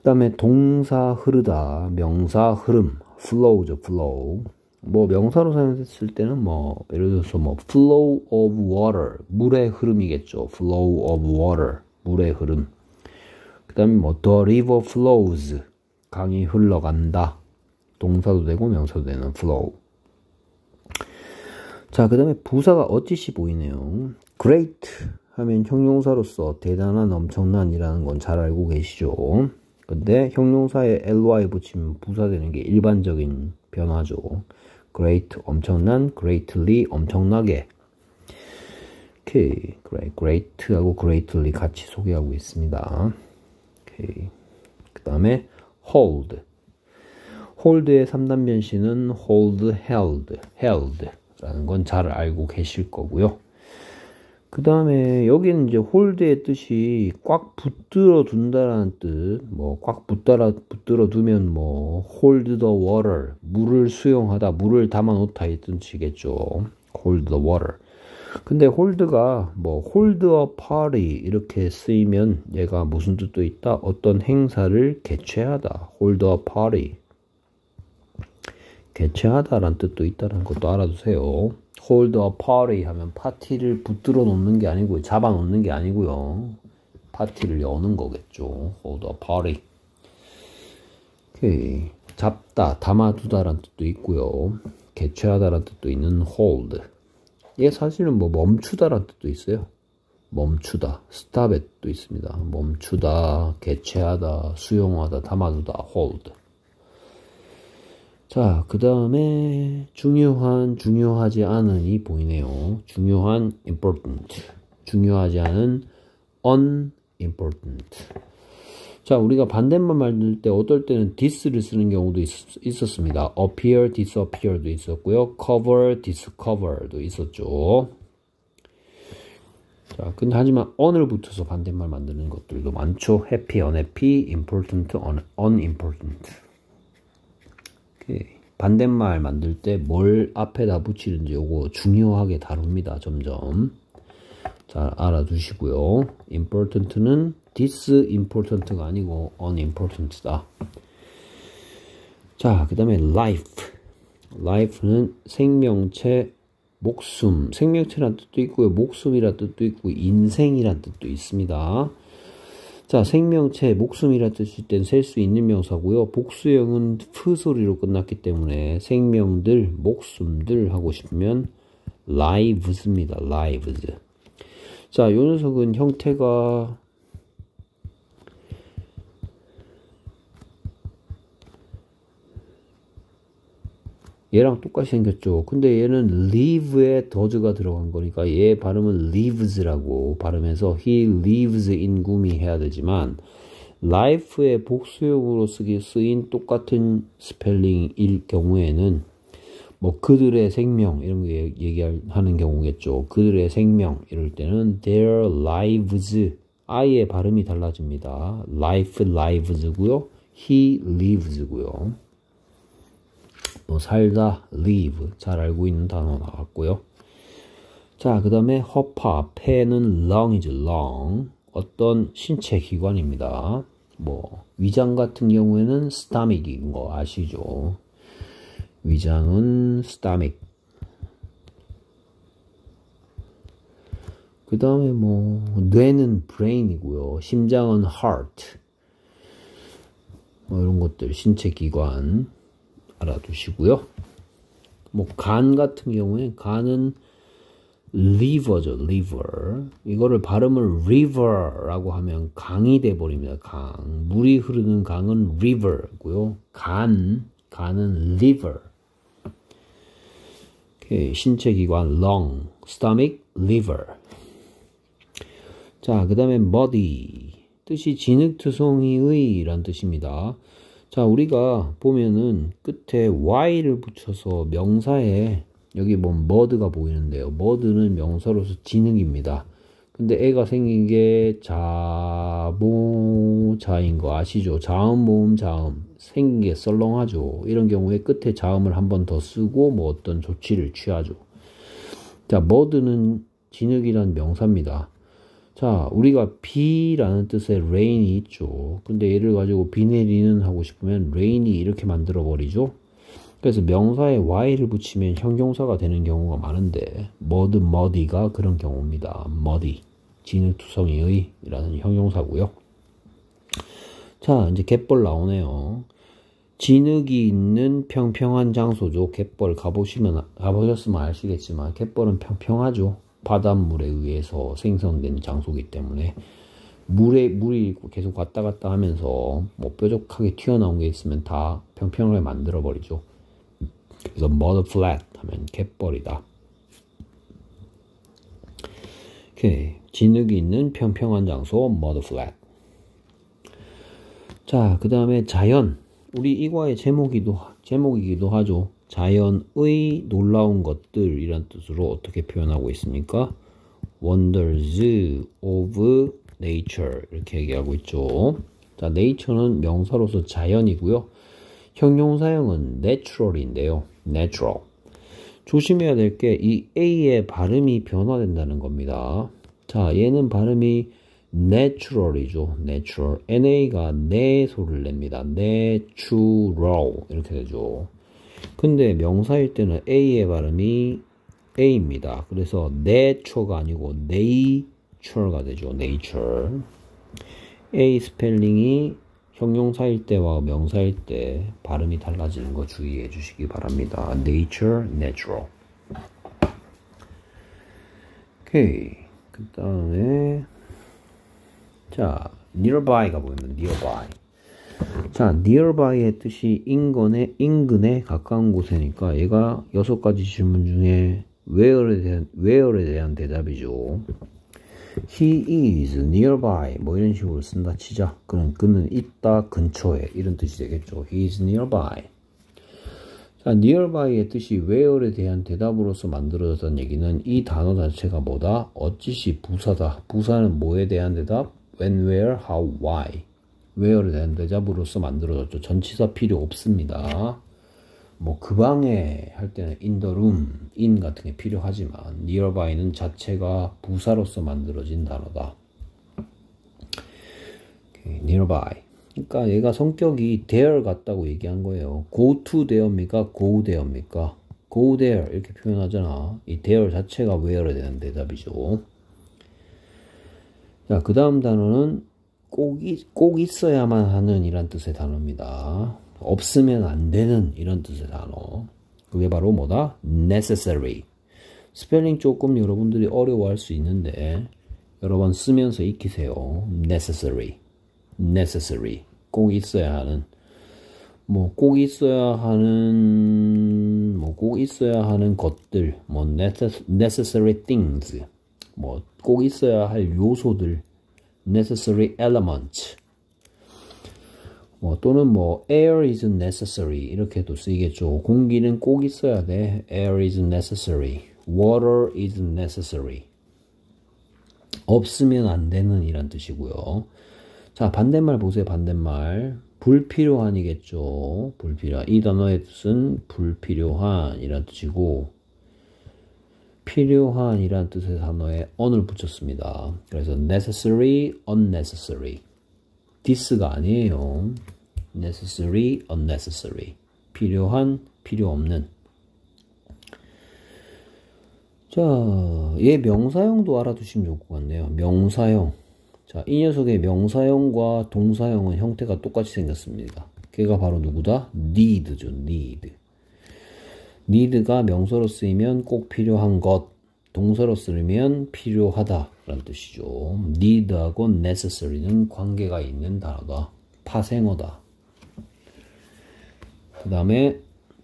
Speaker 1: 그다음에 동사 흐르다, 명사 흐름, flow죠, flow. 뭐 명사로 사용했을 때는 뭐 예를 들어서 뭐 flow of water, 물의 흐름이겠죠. flow of water, 물의 흐름. 그다음에 뭐 the river flows, 강이 흘러간다. 동사도 되고 명사도 되는 flow. 자, 그 다음에 부사가 어찌시 보이네요. great 하면 형용사로서 대단한, 엄청난이라는 건 잘 알고 계시죠. 근데 형용사에 ly 붙이면 부사 되는 게 일반적인 변화죠. great, 엄청난, greatly, 엄청나게. 오케이, 그래, great하고 greatly 같이 소개하고 있습니다. 오케이. 그 다음에 hold. hold의 3단 변신은 hold, held, held 라는 건 잘 알고 계실 거고요. 그 다음에 여기는 이제 hold의 뜻이 꽉 붙들어 둔다라는 뜻, 뭐 꽉 붙들어, 붙들어 두면 뭐 hold the water, 물을 수용하다, 물을 담아 놓다 이 뜻 이겠죠. hold the water. 근데 hold가 뭐 hold a party 이렇게 쓰이면 얘가 무슨 뜻도 있다? 어떤 행사를 개최하다. hold a party. 개최하다라는 뜻도 있다는 것도 알아두세요. Hold a party 하면 파티를 붙들어 놓는 게 아니고요. 잡아 놓는 게 아니고요. 파티를 여는 거겠죠. hold a party. 오케이. 잡다, 담아두다라는 뜻도 있고요. 개최하다라는 뜻도 있는 hold. 얘 사실은 뭐 멈추다라는 뜻도 있어요. 멈추다, stop의 뜻도 있습니다. 멈추다, 개최하다, 수용하다, 담아두다, hold. 자, 그 다음에 중요한, 중요하지 않은이 보이네요. 중요한, important. 중요하지 않은 unimportant. 자, 우리가 반대말 만들 때 어떨 때는 this를 쓰는 경우도 있, 었습니다 appear, disappear도 있었고요. cover, discover도 있었죠. 자, 근데 하지만 on을 붙여서 반대말 만드는 것들도 많죠. happy, unhappy, important, unimportant. 반대말 만들 때 뭘 앞에다 붙이는지 요거 중요하게 다룹니다. 점점. 잘 알아두시고요. important는 disimportant가 아니고 unimportant다. 자, 그 다음에 life. life는 생명체, 목숨. 생명체란 뜻도 있고요. 목숨이란 뜻도 있고 인생이란 뜻도 있습니다. 자, 생명체, 목숨이란 뜻일 땐 셀 수 있는 명사고요. 복수형은 프 소리로 끝났기 때문에 생명들, 목숨들 하고 싶으면 lives입니다. lives. 자, 요 녀석은 형태가 얘랑 똑같이 생겼죠. 근데 얘는 live에 더즈가 들어간 거니까 얘 발음은 lives라고 발음해서 he lives in 구미 해야 되지만 life의 복수형으로 쓰기 쓰인 똑같은 스펠링일 경우에는 뭐 그들의 생명 이런 거 얘기하는 경우겠죠. 그들의 생명 이럴 때는 their lives 아예 발음이 달라집니다. life lives고요. he lives고요. 뭐 살다, live 잘 알고 있는 단어 나왔고요. 자, 그 다음에 허파, 폐는 lung이죠, lung. 어떤 신체 기관입니다. 뭐 위장 같은 경우에는 stomach인 거 아시죠? 위장은 stomach. 그 다음에 뭐 뇌는 brain이고요. 심장은 heart. 뭐 이런 것들 신체 기관. 알아두시고요. 뭐 간 같은 경우에 간은 liver죠, liver. 이거를 발음을 river라고 하면 강이 돼 버립니다. 강. 물이 흐르는 강은 river고요. 간, 간은 liver. 오케이. 신체 기관 lung, stomach, liver. 자, 그다음에 body. 뜻이 진흙투성이의 란 뜻입니다. 자, 우리가 보면은 끝에 y를 붙여서 명사에 여기 뭐 mud가 보이는데요. mud는 명사로서 진흙입니다. 근데 애가 생긴 게 자모자인 거 아시죠? 자음 모음 자음 생긴 게 썰렁하죠. 이런 경우에 끝에 자음을 한 번 더 쓰고 뭐 어떤 조치를 취하죠. 자, mud는 진흙이란 명사입니다. 자, 우리가 비라는 뜻의 rain이 있죠. 근데 얘를 가지고 비 내리는 하고 싶으면 rain이 이렇게 만들어 버리죠. 그래서 명사에 y를 붙이면 형용사가 되는 경우가 많은데 mud, muddy가 그런 경우입니다. muddy, 진흙투성이의 라는 형용사고요. 자, 이제 갯벌 나오네요. 진흙이 있는 평평한 장소죠. 갯벌 가보시면 가보셨으면 아시겠지만 갯벌은 평평하죠. 바닷물에 의해서 생성된 장소이기 때문에 물에 물이 계속 왔다 갔다 하면서 뭐 뾰족하게 튀어나온 게 있으면 다 평평하게 만들어 버리죠. 그래서 mud flat 하면 갯벌이다. 오케이. 진흙이 있는 평평한 장소 mud flat. 자, 그 다음에 자연. 우리 이과의 제목이기도, 제목이기도 하죠. 자연의 놀라운 것들 이란 뜻으로 어떻게 표현하고 있습니까? Wonders of Nature 이렇게 얘기하고 있죠. 자, nature는 명사로서 자연이고요. 형용사형은 natural인데요. natural. 조심해야 될 게 이 A의 발음이 변화된다는 겁니다. 자, 얘는 발음이 natural이죠. natural. NA가 내 소리를 냅니다. natural. 이렇게 되죠. 근데 명사일 때는 A의 발음이 A입니다. 그래서 nature가 아니고 nature가 되죠. nature. A 스펠링이 형용사일 때와 명사일 때 발음이 달라지는 거 주의해 주시기 바랍니다. nature, natural. 오케이. 그 다음에 자, nearby가 보이면 nearby. 자, nearby의 뜻이 인근에, 인근에 가까운 곳이니까 얘가 여섯 가지 질문 중에 where에 대한, where에 대한 대답이죠. He is nearby 뭐 이런 식으로 쓴다 치자. 그는 그는 있다 근처에 이런 뜻이 되겠죠. He is nearby. 자, nearby의 뜻이 where에 대한 대답으로서 만들어졌다는 얘기는 이 단어 자체가 뭐다? 어찌시 부사다. 부사는 뭐에 대한 대답? when, where, how, why. Where에 대한 대답으로서 만들어졌죠. 전치사 필요 없습니다. 뭐 그 방에 할 때는 in the room, in 같은 게 필요하지만 nearby는 자체가 부사로서 만들어진 단어다. Okay, nearby. 그러니까 얘가 성격이 there 같다고 얘기한 거예요. go to there입니까? go there입니까? go there 이렇게 표현하잖아. 이 there 자체가 where에 대한 대답이죠. 자, 그 다음 단어는 꼭, 꼭 있어야만 하는 이란 뜻의 단어입니다. 없으면 안 되는 이런 뜻의 단어. 그게 바로 뭐다? necessary. 스펠링 조금 여러분들이 어려워할 수 있는데 여러 번 쓰면서 익히세요. necessary. necessary. 꼭 있어야 하는 뭐 꼭 있어야 하는 뭐 꼭 있어야 하는 것들 뭐 necessary things 뭐 꼭 있어야 할 요소들 necessary elements 뭐 또는 뭐 air is necessary 이렇게도 쓰이겠죠. 공기는 꼭 있어야 돼. air is necessary. water is necessary. 없으면 안 되는 이란 뜻이고요. 자, 반대말 보세요. 반대말. 불필요한이겠죠. 불필요한. 이 단어의 뜻은 불필요한 이란 뜻이고 필요한 이란 뜻의 단어에 on을 붙였습니다. 그래서 necessary, unnecessary. this가 아니에요. necessary, unnecessary. 필요한, 필요 없는. 자, 얘 명사형도 알아두시면 좋을 것 같네요. 명사형. 자, 이 녀석의 명사형과 동사형은 형태가 똑같이 생겼습니다. 걔가 바로 누구다? need죠, need. Need가 명사로 쓰이면 꼭 필요한 것, 동사로 쓰면 필요하다 라는 뜻이죠. need하고 necessary는 관계가 있는 단어다. 파생어다. 그 다음에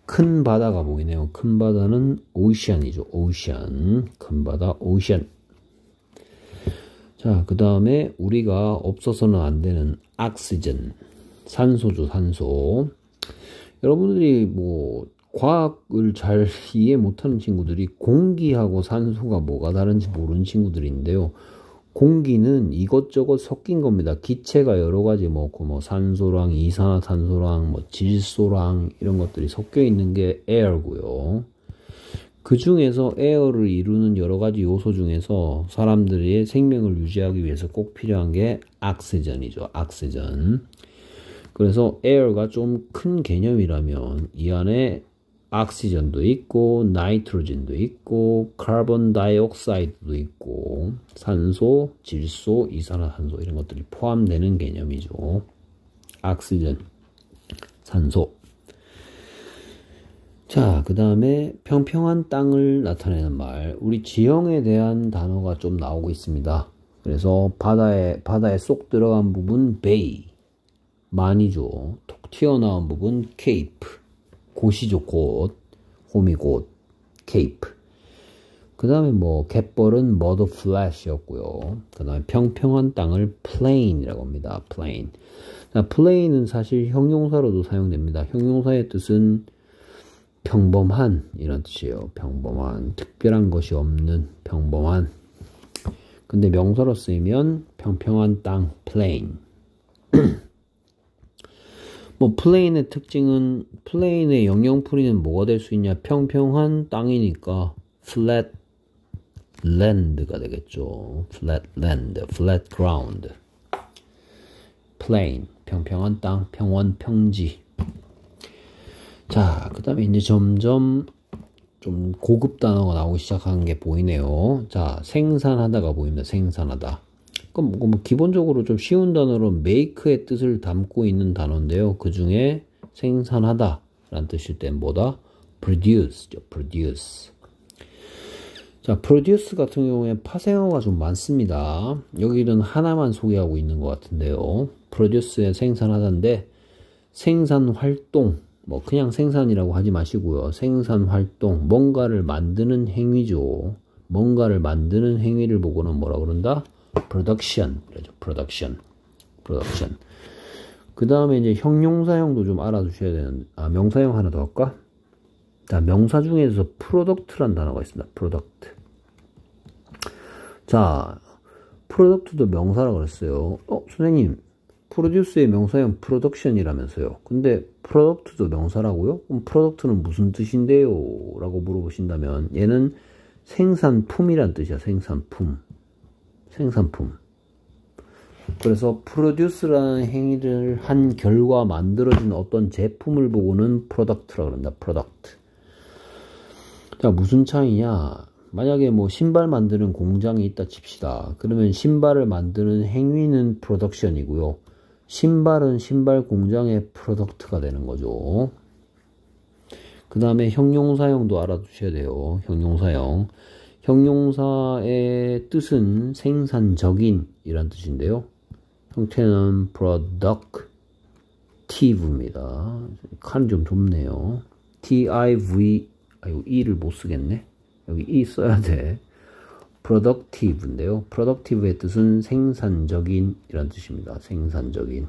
Speaker 1: 큰 바다가 보이네요. 큰 바다는 오션이죠. 오션. 큰 바다, 오션. 자, 그 다음에 우리가 없어서는 안 되는 옥시전. 산소죠, 산소. 여러분들이 뭐 과학을 잘 <laughs> 이해 못하는 친구들이 공기하고 산소가 뭐가 다른지 모르는 친구들인데요. 공기는 이것저것 섞인 겁니다. 기체가 여러 가지 뭐, 그뭐 산소랑 이산화탄소랑 뭐 질소랑 이런 것들이 섞여 있는 게 air고요. 그 중에서 air를 이루는 여러 가지 요소 중에서 사람들의 생명을 유지하기 위해서 꼭 필요한 게 악시전이죠. 악시전. 그래서 에어가 좀 큰 개념이라면 이 안에 옥시전도 있고 nitrogen도 있고 carbon dioxide도 있고 산소, 질소, 이산화탄소 이런 것들이 포함되는 개념이죠. 옥시전, 산소. 자, 그 다음에 평평한 땅을 나타내는 말. 우리 지형에 대한 단어가 좀 나오고 있습니다. 그래서 바다에, 바다에 쏙 들어간 부분 bay, 만이죠. 톡 튀어나온 부분 cape. 곶이죠, 곶. 호미곶. cape. 그 다음에 뭐, 갯벌은 mud flats였고요. 그 다음에 평평한 땅을 plain이라고 합니다. 자, plain은 사실 형용사로도 사용됩니다. 형용사의 뜻은 평범한 이런 뜻이에요. 평범한 특별한 것이 없는 평범한. 근데 명사로 쓰이면 평평한 땅 plain. <clears throat> 뭐 plain의 특징은 plain의 영영풀이는 뭐가 될 수 있냐? 평평한 땅이니까 flat land가 되겠죠. flat land, flat ground. plain 평평한 땅, 평원, 평지. 자, 그 다음에 이제 점점 좀 고급 단어가 나오기 시작하는 게 보이네요. 자, 생산하다가 보입니다. 생산하다. 그럼 뭐, 뭐 기본적으로 좀 쉬운 단어로 make의 뜻을 담고 있는 단어인데요. 그 중에 생산하다 라는 뜻일 땐 뭐다? produce죠. produce. 자, produce 같은 경우에 파생어가 좀 많습니다. 여기는 하나만 소개하고 있는 것 같은데요. produce의 생산하다인데 생산 활동, 뭐 그냥 생산이라고 하지 마시고요. 생산 활동, 뭔가를 만드는 행위죠. 뭔가를 만드는 행위를 보고는 뭐라 그런다? Production 그러죠. production. production. 그 다음에 이제 형용사형도 좀 알아두셔야 되는, 아, 명사형 하나 더 할까? 자, 명사 중에서 product란 단어가 있습니다. product. 자, product도 명사라고 그랬어요. 어, 선생님, produce의 명사형 production이라면서요. 근데 product도 명사라고요? 그럼 product는 무슨 뜻인데요? 라고 물어보신다면 얘는 생산품이란 뜻이야. 생산품. 생산품. 그래서 produce라는 행위를 한 결과 만들어진 어떤 제품을 보고는 product라고 그런다. product. 자, 무슨 차이냐? 만약에 뭐 신발 만드는 공장이 있다 칩시다. 그러면 신발을 만드는 행위는 production이고요. 신발은 신발 공장의 프로덕트가 되는 거죠. 그 다음에 형용사형도 알아두셔야 돼요. 형용사형. 형용사의 뜻은 생산적인 이란 뜻인데요. 형태는 productive입니다. 칸이 좀 좁네요. t-i-v 아이고 e를 못 쓰겠네. 여기 e 써야 돼. productive인데요. productive의 뜻은 생산적인 이란 뜻입니다. 생산적인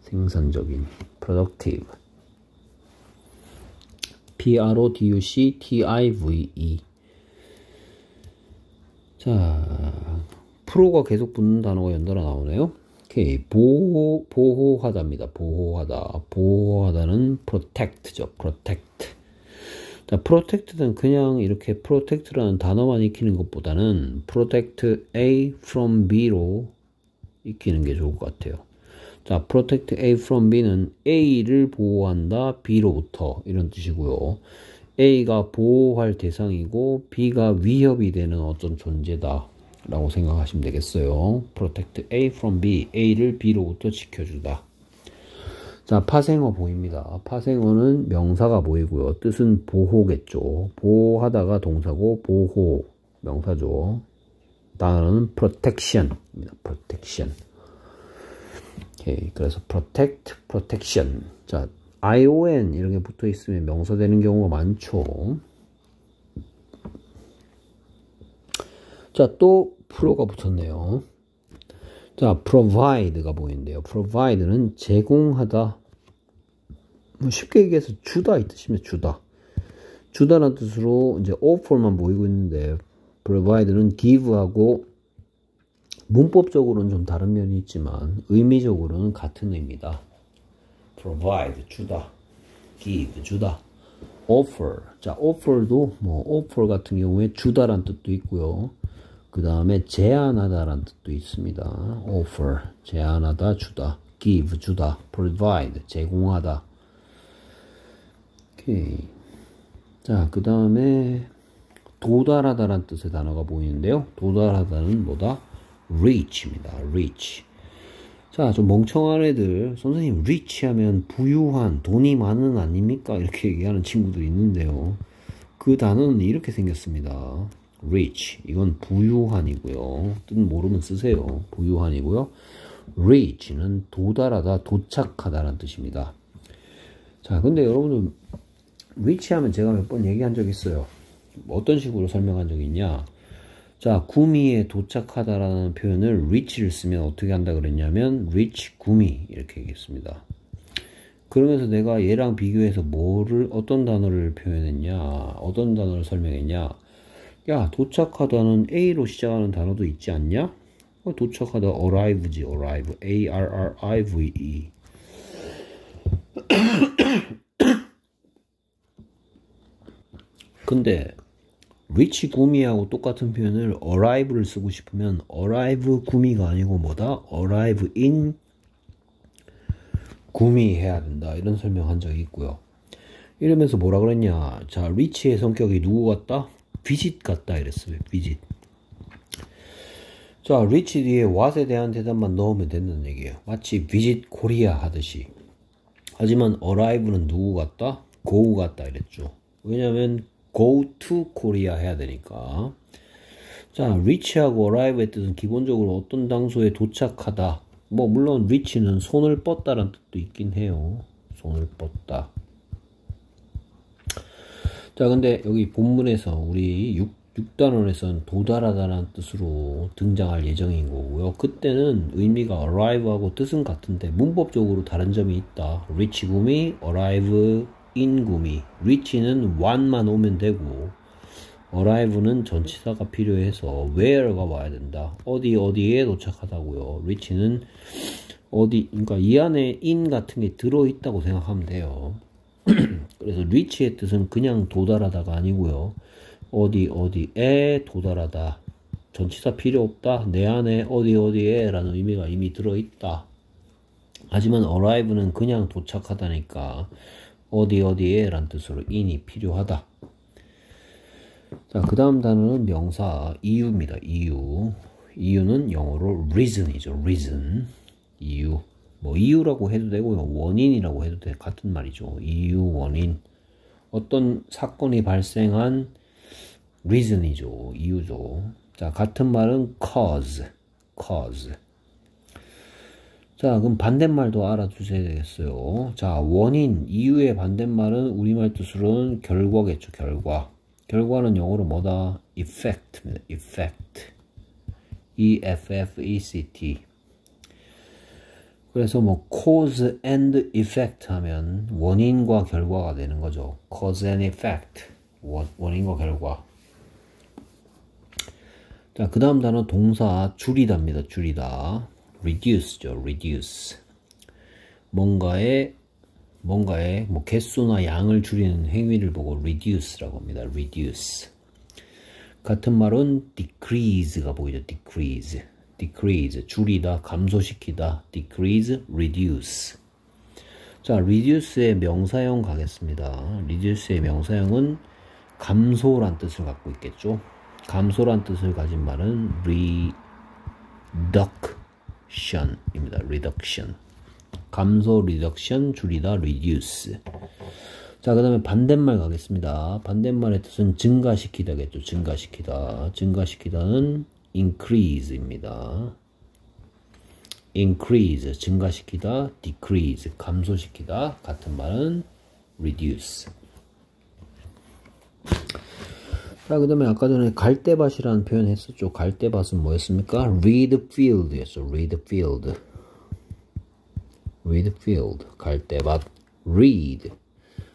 Speaker 1: 생산적인 productive p-r-o-d-u-c-t-i-v-e 자 프로가 계속 붙는 단어가 연달아 나오네요. 오케이. 보호, 보호하다입니다. 보호하다. 보호하다는 protect죠. protect. 자, protect는 그냥 이렇게 protect라는 단어만 익히는 것보다는 protect A from B로 익히는 게 좋을 것 같아요. 자, protect A from B는 A를 보호한다, B로부터 이런 뜻이고요. A가 보호할 대상이고 B가 위협이 되는 어떤 존재다. 라고 생각하시면 되겠어요. protect A from B. A를 B로부터 지켜주다. 자, 파생어 보입니다. 파생어는 명사가 보이고요. 뜻은 보호겠죠. 보호하다가 동사고 보호 명사죠. 단어는 protection입니다. protection. 오케이. 그래서 protect, protection. 자, ion 이런 게 붙어 있으면 명사 되는 경우가 많죠. 자, 또 프로가 붙었네요. 자, provide가 보이는데요. provide는 제공하다. 뭐 쉽게 얘기해서 주다 이 뜻입니다. 주다. 주다라는 뜻으로 이제 offer만 보이고 있는데 provide는 give하고 문법적으로는 좀 다른 면이 있지만 의미적으로는 같은 의미다. Provide 주다. give 주다. offer 자 offer도 뭐 offer 같은 경우에 주다란 뜻도 있고요. 그 다음에 제안하다라는 뜻도 있습니다. offer, 제안하다, 주다. give, 주다. provide, 제공하다. 오케이. 자, 그 다음에 도달하다라는 뜻의 단어가 보이는데요. 도달하다는 뭐다? reach입니다. reach. 자, 좀 멍청한 애들, 선생님, rich 하면 부유한, 돈이 많은 아닙니까? 이렇게 얘기하는 친구들이 있는데요. 그 단어는 이렇게 생겼습니다. rich 이건 부유한이고요. 뜻 모르면 쓰세요. 부유한이고요. reach는 도달하다, 도착하다라는 뜻입니다. 자, 근데 여러분들 reach 하면 제가 몇 번 얘기한 적 있어요. 어떤 식으로 설명한 적이 있냐? 자, 구미에 도착하다라는 표현을 reach를 쓰면 어떻게 한다 그랬냐면 reach 구미 이렇게 얘기했습니다. 그러면서 내가 얘랑 비교해서 뭐를 어떤 단어를 표현했냐, 어떤 단어를 설명했냐? 야 도착하다는 A로 시작하는 단어도 있지 않냐? 어, 도착하다 arrive지 arrive A-R-R-I-V-E <clears throat> 근데 reach 구미하고 똑같은 표현을 arrive를 쓰고 싶으면 arrive 구미가 아니고 뭐다? arrive in 구미 해야 된다 이런 설명한 적이 있고요 이러면서 뭐라 그랬냐 자 reach의 성격이 누구 같다? 비짓 같다 이랬어요. 비짓. 자, 리치 뒤에 what에 대한 대답만 넣으면 된다는 얘기예요. 마치 비짓 코리아 하듯이. 하지만 arrive는 누구 같다? go 같다 이랬죠. 왜냐면 go to Korea 해야 되니까. 자, reach하고 arrive의 뜻은 기본적으로 어떤 장소에 도착하다. 뭐 물론 reach는 손을 뻗다라는 뜻도 있긴 해요. 손을 뻗다. 자, 근데 여기 본문에서 우리 6, 6단원에서는 도달하다는 뜻으로 등장할 예정인 거고요. 그때는 의미가 arrive하고 뜻은 같은데 문법적으로 다른 점이 있다. reach 구미, arrive in 구미. reach는 one만 오면 되고 arrive는 전치사가 필요해서 where가 와야 된다. 어디 어디에 도착하다고요. reach는 어디 그러니까 이 안에 in 같은 게 들어 있다고 생각하면 돼요. <clears throat> 그래서 reach의 뜻은 그냥 도달하다가 아니고요. 어디 어디에 도달하다. 전치사 필요 없다. 내 안에 어디 어디에 라는 의미가 이미 들어 있다. 하지만 arrive는 그냥 도착하다니까 어디 어디에 란 뜻으로 in이 필요하다. 자, 그 다음 단어는 명사 이유입니다. 이유. 이유는 영어로 reason이죠. reason. 이유. 뭐 이유라고 해도 되고요. 원인이라고 해도 돼. 같은 말이죠. 이유, 원인. 어떤 사건이 발생한 reason이죠. 이유죠. 자, 같은 말은 cause. cause. 자, 그럼 반대말도 알아두셔야 되겠어요. 자, 원인, 이유의 반대말은 우리말 뜻으로는 결과겠죠. 결과. 결과는 영어로 뭐다? effect입니다. effect. E-F-F-E-C-T. 그래서 뭐 cause and effect 하면 원인과 결과가 되는 거죠. cause and effect. 원, 원인과 결과. 자, 그 다음 단어 동사 줄이다입니다. 줄이다. Reduce죠. reduce. 뭔가의 뭔가의 뭐 개수나 양을 줄이는 행위를 보고 reduce라고 합니다. reduce. 같은 말은 decrease가 보이죠. decrease. decrease 줄이다, 감소시키다. decrease, reduce. 자, reduce의 명사형 가겠습니다. reduce의 명사형은 감소란 뜻을 갖고 있겠죠. 감소란 뜻을 가진 말은 reduction입니다. reduction. 감소, reduction, 줄이다, reduce. 자, 그 다음에 반대말 가겠습니다. 반대말의 뜻은 증가시키다겠죠. 증가시키다. 증가시키다는 increase입니다. increase, 증가시키다, decrease, 감소시키다. 같은 말은 reduce. 자, 그 다음에 아까 전에 갈대밭이라는 표현 했었죠. 갈대밭은 뭐였습니까? read field였어. read field. read field. 갈대밭. read.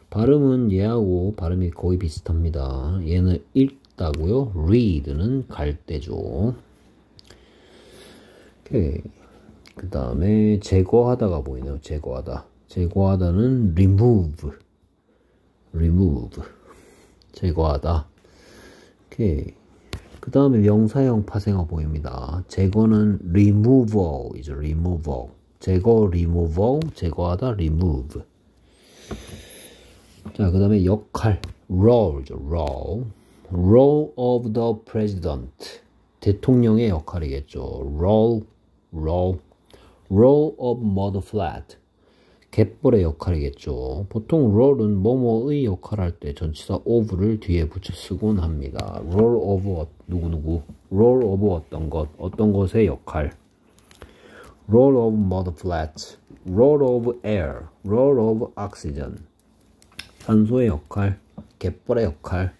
Speaker 1: 발음은 얘하고 발음이 거의 비슷합니다. 얘는 읽다고요. read는 갈대죠. 오케이. 그 다음에 제거하다가 보이네요. 제거하다. 제거하다는 remove. remove. 제거하다. 오케이. 그 다음에 명사형 파생어 보입니다. 제거는 removal이죠. removal. 제거, removal, 제거하다, remove. 자, 그 다음에 역할, role죠. role. role of the president. 대통령의 역할이겠죠. role, role. role of mud flat. 갯벌의 역할이겠죠. 보통 roll은 뭐뭐의 역할할 때 전치사 of를 뒤에 붙여 쓰곤 합니다. roll of 누구누구, roll of 어떤 것, 어떤 것의 역할. roll of mud flat, roll of air, roll of oxygen. 산소의 역할, 갯벌의 역할.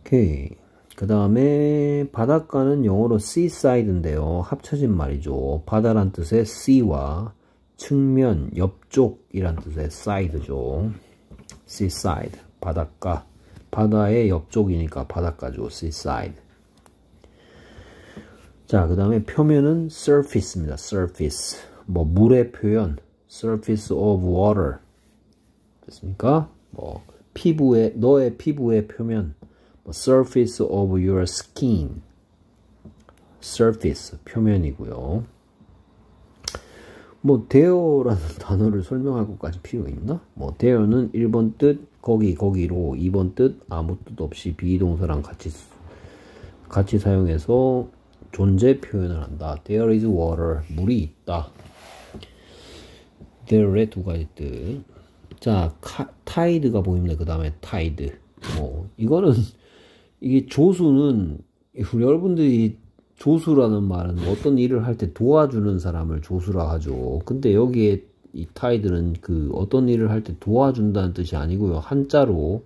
Speaker 1: 오케이. 그 다음에 바닷가는 영어로 seaside인데요. 합쳐진 말이죠. 바다란 뜻의 sea와 측면, 옆쪽이란 뜻의 side죠. seaside, 바닷가. 바다의 옆쪽이니까 바닷가죠. seaside. 자, 그 다음에 표면은 surface입니다. surface. 뭐, 물의 표현. surface of water. 됐습니까? 뭐, 피부의, 너의 피부의 표면. 뭐, surface of your skin. surface, 표면이고요. 뭐 there라는 <laughs> 단어를 설명할 것까지 필요 있나? 뭐 there는 1번 뜻 거기 거기로 2번 뜻 아무 뜻 없이 be동사랑 같이 같이 사용해서 존재 표현을 한다. There is water. 물이 있다. There의 두 가지 뜻. 자, 카, tide가 보입니다. 그 다음에 tide. 뭐 이거는 <laughs> 이게 조수는 여러분들이 조수라는 말은 어떤 일을 할 때 도와주는 사람을 조수라 하죠. 근데 여기에 이 tide는 그 어떤 일을 할 때 도와준다는 뜻이 아니고요. 한자로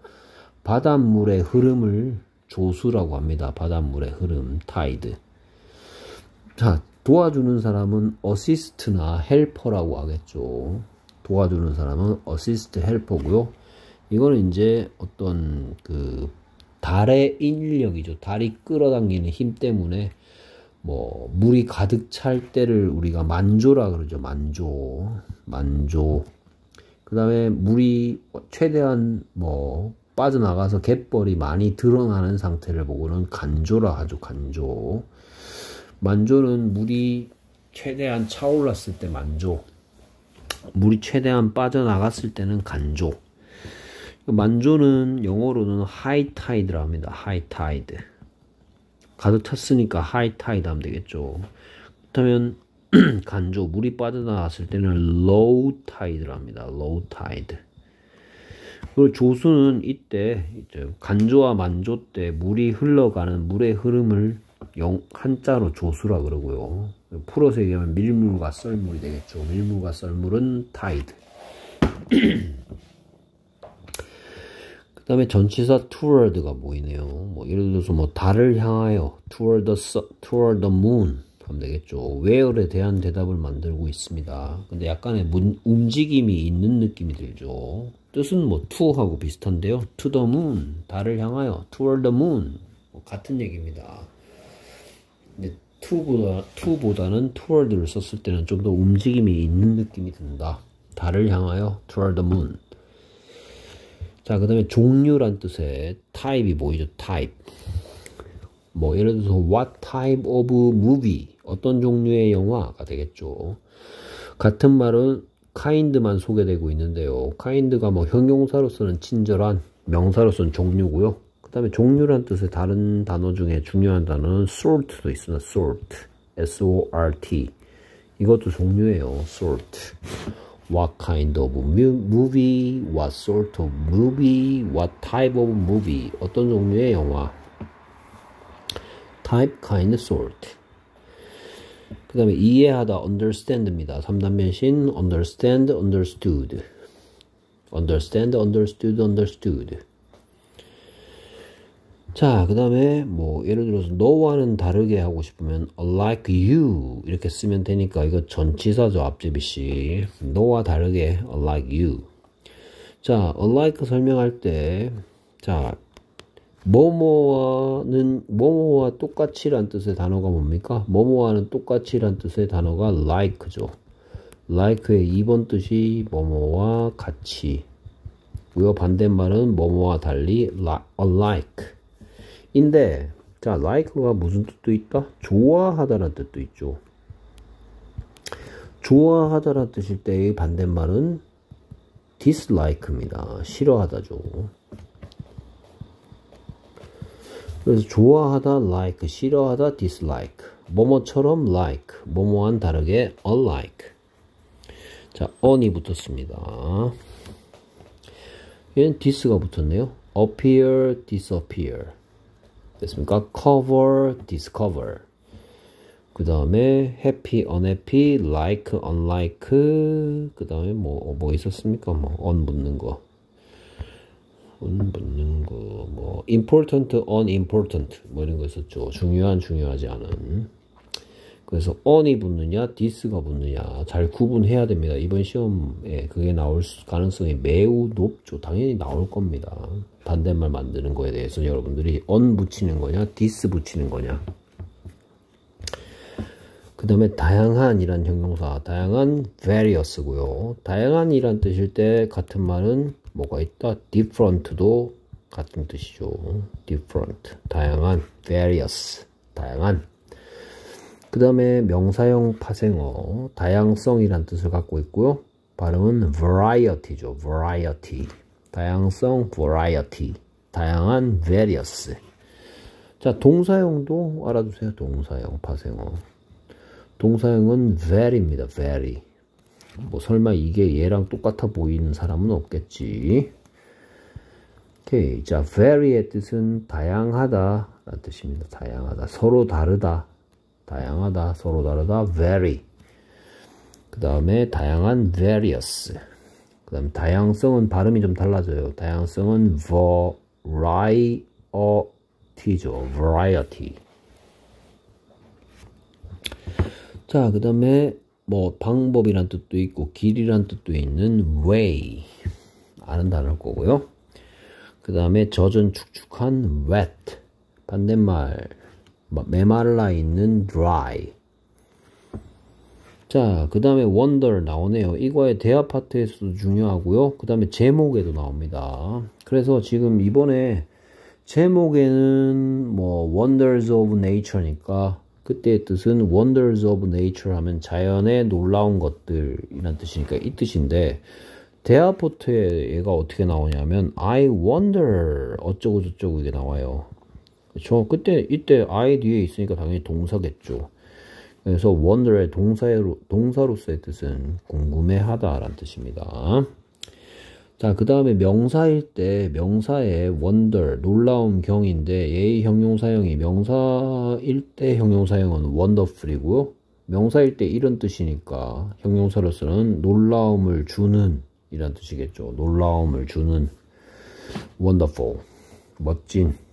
Speaker 1: 바닷물의 흐름을 조수라고 합니다. 바닷물의 흐름, tide. 자, 도와주는 사람은 assist나 helper라고 하겠죠. 도와주는 사람은 assist helper고요. 이거는 이제 어떤 그 달의 인력이죠. 달이 끌어당기는 힘 때문에 뭐 물이 가득 찰 때를 우리가 만조라 그러죠. 만조. 만조. 그다음에 물이 최대한 뭐 빠져나가서 갯벌이 많이 드러나는 상태를 보고는 간조라 하죠. 간조. 만조는 물이 최대한 차올랐을 때 만조. 물이 최대한 빠져나갔을 때는 간조. 만조는 영어로는 high tide라 합니다. high tide. 가득 찼으니까 high tide 하면 되겠죠. 그렇다면 <clears throat> 간조 물이 빠져나갔을 때는 low tide라 합니다. low tide. 그리고 조수는 이때 간조와 만조 때 물이 흘러가는 물의 흐름을 영, 한자로 조수라 그러고요. 풀어서 얘기하면 밀물과 썰물이 되겠죠. 밀물과 썰물은 tide. <clears throat> 그 다음에 전치사 toward가 보이네요. 뭐 예를 들어서 뭐 달을 향하여 toward the, toward the moon 하면 되겠죠. where에 대한 대답을 만들고 있습니다. 근데 약간의 문, 움직임이 있는 느낌이 들죠. 뜻은 뭐 to하고 비슷한데요. to the moon, 달을 향하여 toward the moon 뭐 같은 얘기입니다. 근데 to보다, to보다는 toward를 썼을 때는 좀 더 움직임이 있는 느낌이 든다. 달을 향하여 toward the moon. 자, 그 다음에 종류란 뜻의 타입이 보이죠. 타입. 뭐 예를 들어서 what type of movie 어떤 종류의 영화가 되겠죠. 같은 말은 kind만 소개되고 있는데요. kind가 뭐 형용사로서는 친절한 명사로서는 종류고요. 그 다음에 종류란 뜻의 다른 단어 중에 중요한 단어는 sort도 있습니다. sort S-O-R-T 이것도 종류예요. sort What kind of movie? What sort of movie? What type of movie? 어떤 종류의 영화? type, kind, sort. 그 다음에 이해하다, understand입니다. 3단 변신, understand, understood. understand, understood, understood. 자, 그 다음에 뭐 예를 들어서 너와는 다르게 하고 싶으면 unlike you 이렇게 쓰면 되니까 이거 전치사죠 앞제비씨 너와 다르게 unlike you 자 unlike 설명할 때 자 뭐뭐와는 뭐뭐와 똑같이란 뜻의 단어가 뭡니까? 뭐뭐와는 똑같이란 뜻의 단어가 like죠. like의 2번 뜻이 뭐뭐와 같이. 고요 반대말은 뭐뭐와 달리 alike. 인데 자 like가 무슨 뜻도 있다? 좋아하다란 뜻도 있죠. 좋아하다란 뜻일 때의 반대말은 dislike입니다. 싫어하다죠. 그래서 좋아하다 like, 싫어하다 dislike, 뭐뭐처럼 like, 뭐뭐와는 다르게 unlike. 자, on이 붙었습니다. 얘는 this가 붙었네요. appear, disappear. 됐습니까? cover, discover. 그 다음에 happy, unhappy, like, unlike. 그 다음에 뭐, 뭐 있었습니까? 뭐, on 붙는 거. 운 붙는 거, 뭐, important, unimportant, 뭐 이런 거 있었죠. 중요한, 중요하지 않은. 그래서 on이 붙느냐, this가 붙느냐, 잘 구분해야 됩니다. 이번 시험에 그게 나올 가능성이 매우 높죠. 당연히 나올 겁니다. 반대말 만드는 거에 대해서 여러분들이 on 붙이는 거냐, this 붙이는 거냐. 그 다음에 다양한이란 형용사, 다양한 various고요. 다양한이란 뜻일 때 같은 말은 뭐가 있다? different도 같은 뜻이죠. different, 다양한, various, 다양한. 그 다음에 명사형 파생어, 다양성이란 뜻을 갖고 있고요. 발음은 variety죠. variety. 다양성, variety. 다양한, various. 자, 동사형도 알아두세요. 동사형, 파생어. 동사형은 very입니다. very. 뭐 설마 이게 얘랑 똑같아 보이는 사람은 없겠지. 오케이. 자, vary의 뜻은 다양하다 라는 뜻입니다. 다양하다. 서로 다르다. 다양하다. 서로 다르다. vary. 그 다음에 다양한 various. 그 다음 다양성은 발음이 좀 달라져요. 다양성은 variety. T죠. variety. 자, 그 다음에 뭐 방법이란 뜻도 있고 길이란 뜻도 있는 way 아는 단어일 거고요. 그 다음에 젖은 축축한 wet 반대말 메말라 있는 dry 자, 그 다음에 wonder 나오네요. 이거의 대화 파트에서도 중요하고요. 그 다음에 제목에도 나옵니다. 그래서 지금 이번에 제목에는 뭐 wonders of nature니까 그때의 뜻은 wonders of nature 하면 자연의 놀라운 것들이란 뜻이니까 이 뜻인데 대화포트에 얘가 어떻게 나오냐면 I wonder 어쩌고 저쩌고 이게 나와요. 그렇죠? 그때 이때 I 뒤에 있으니까 당연히 동사겠죠. 그래서 wonder의 동사로, 동사로서의 뜻은 궁금해하다라는 뜻입니다. 자, 그 다음에 명사일 때 명사의 wonder, 놀라움 경인데 예의 형용사형이 명사일 때 형용사형은 wonderful이고요. 명사일 때 이런 뜻이니까 형용사로서는 놀라움을 주는 이란 뜻이겠죠. 놀라움을 주는 wonderful, 멋진.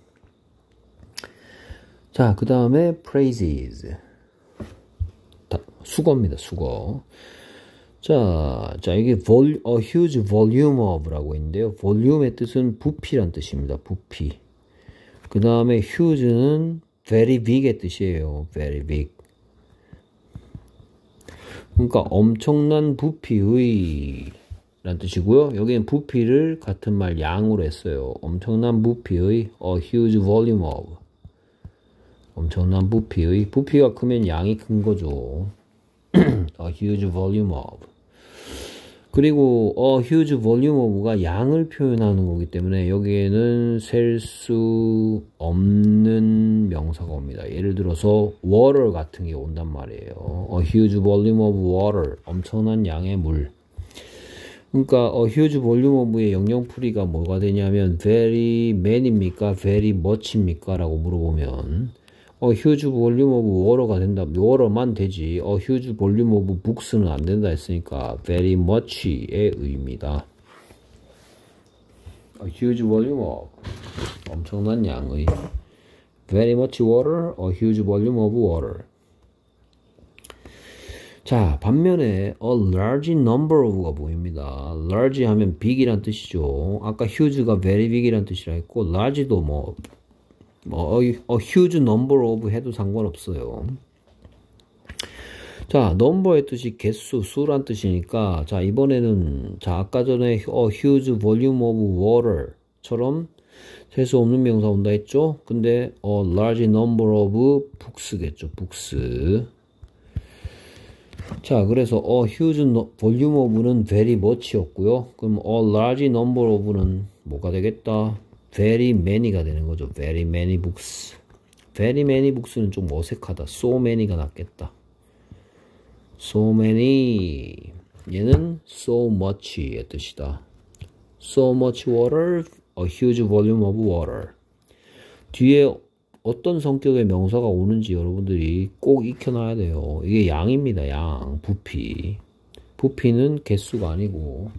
Speaker 1: 자, 그 다음에 praises. 수거입니다, 수거. 자, 자, 이게 vol, a huge volume of라고 있는데요. volume의 뜻은 부피란 뜻입니다. 부피. 그 다음에 huge는 very big의 뜻이에요. very big. 그러니까 엄청난 부피의 란 뜻이고요. 여기는 부피를 같은 말 양으로 했어요. 엄청난 부피의 a huge volume of. 엄청난 부피의 부피가 크면 양이 큰 거죠. <clears throat> a huge volume of. 그리고 a huge volume of가 양을 표현하는 거기 때문에 여기에는 셀 수 없는 명사가 옵니다. 예를 들어서 water 같은 게 온단 말이에요. a huge volume of water. 엄청난 양의 물. 그러니까 a huge volume of의 영영풀이가 뭐가 되냐면 very many입니까? very much입니까? 라고 물어보면 어, huge volume of water가 된다. water만 되지. 어, huge volume of books는 안 된다 했으니까 very much의 의미다. A huge volume of 엄청난 양의 very much water, a huge volume of water. 자, 반면에 a large number of가 보입니다. large 하면 big이란 뜻이죠. 아까 huge가 very big이란 뜻이라 했고 large도 뭐 뭐, huge number of 해도 상관없어요. 자, number의 뜻이 개수, 수란 뜻이니까, 자, 이번에는, 자, 아까 전에 a huge volume of water처럼 셀수 없는 명사 온다 했죠? 근데 a large number of books겠죠, books. 자, 그래서 a huge volume of는 very much였고요. 그럼 a large number of는 뭐가 되겠다? Very many가 되는 거죠. very many books. very many books는 좀 어색하다. so many가 낫겠다. so many. 얘는 so much의 뜻이다. so much water, a huge volume of water. 뒤에 어떤 성격의 명사가 오는지 여러분들이 꼭 익혀놔야 돼요. 이게 양입니다. 양, 부피. 부피는 개수가 아니고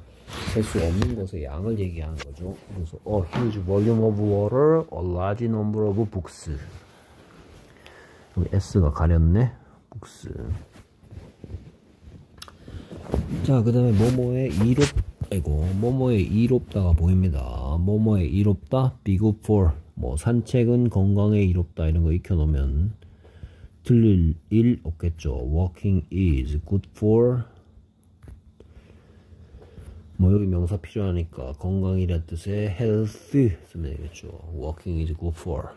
Speaker 1: 셀수 없는 것의 양을 얘기하는 거죠. 그래서 a huge volume of water, a large number of books. 여기 S가 가렸네. books. 자, 그 다음에 뭐뭐의 이롭, 아이고, 뭐뭐의 이롭다가 보입니다. 뭐뭐의 이롭다, be good for. 뭐, 산책은 건강에 이롭다, 이런 거 익혀놓으면 틀릴 일 없겠죠. walking is good for 뭐 여기 명사 필요하니까 건강이란 뜻의 health 쓰면 되겠죠. working is good for.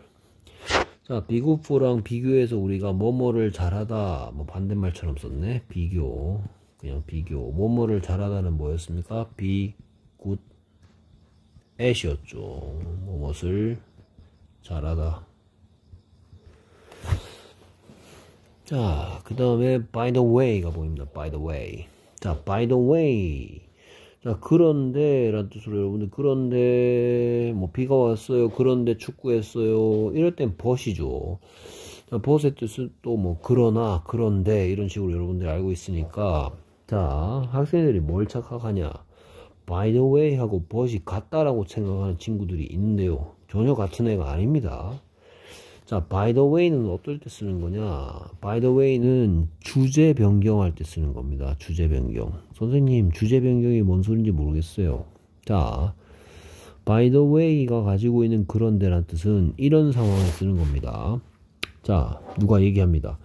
Speaker 1: 자, be good for랑 비교해서 우리가 뭐뭐를 잘하다 뭐 반대말처럼 썼네. 비교. 그냥 비교. 뭐뭐를 잘하다는 뭐였습니까? be good at이었죠. 뭐뭇을 잘하다. 자, 그 다음에 by the way가 보입니다. by the way. 자, by the way. 자, 그런데, 라는 뜻으로 여러분들, 그런데, 뭐, 비가 왔어요. 그런데 축구했어요. 이럴 땐 벗이죠. 자, 벗의 뜻은 또 뭐, 그러나, 그런데, 이런 식으로 여러분들이 알고 있으니까, 자, 학생들이 뭘 착각하냐. by the way 하고 벗이 같다라고 생각하는 친구들이 있는데요. 전혀 같은 애가 아닙니다. 자, by the way는 어떨 때 쓰는 거냐? by the way는 주제 변경할 때 쓰는 겁니다. 주제 변경. 선생님, 주제 변경이 뭔 소린지 모르겠어요. 자, by the way가 가지고 있는 그런데란 뜻은 이런 상황에 쓰는 겁니다. 자, 누가 얘기합니다.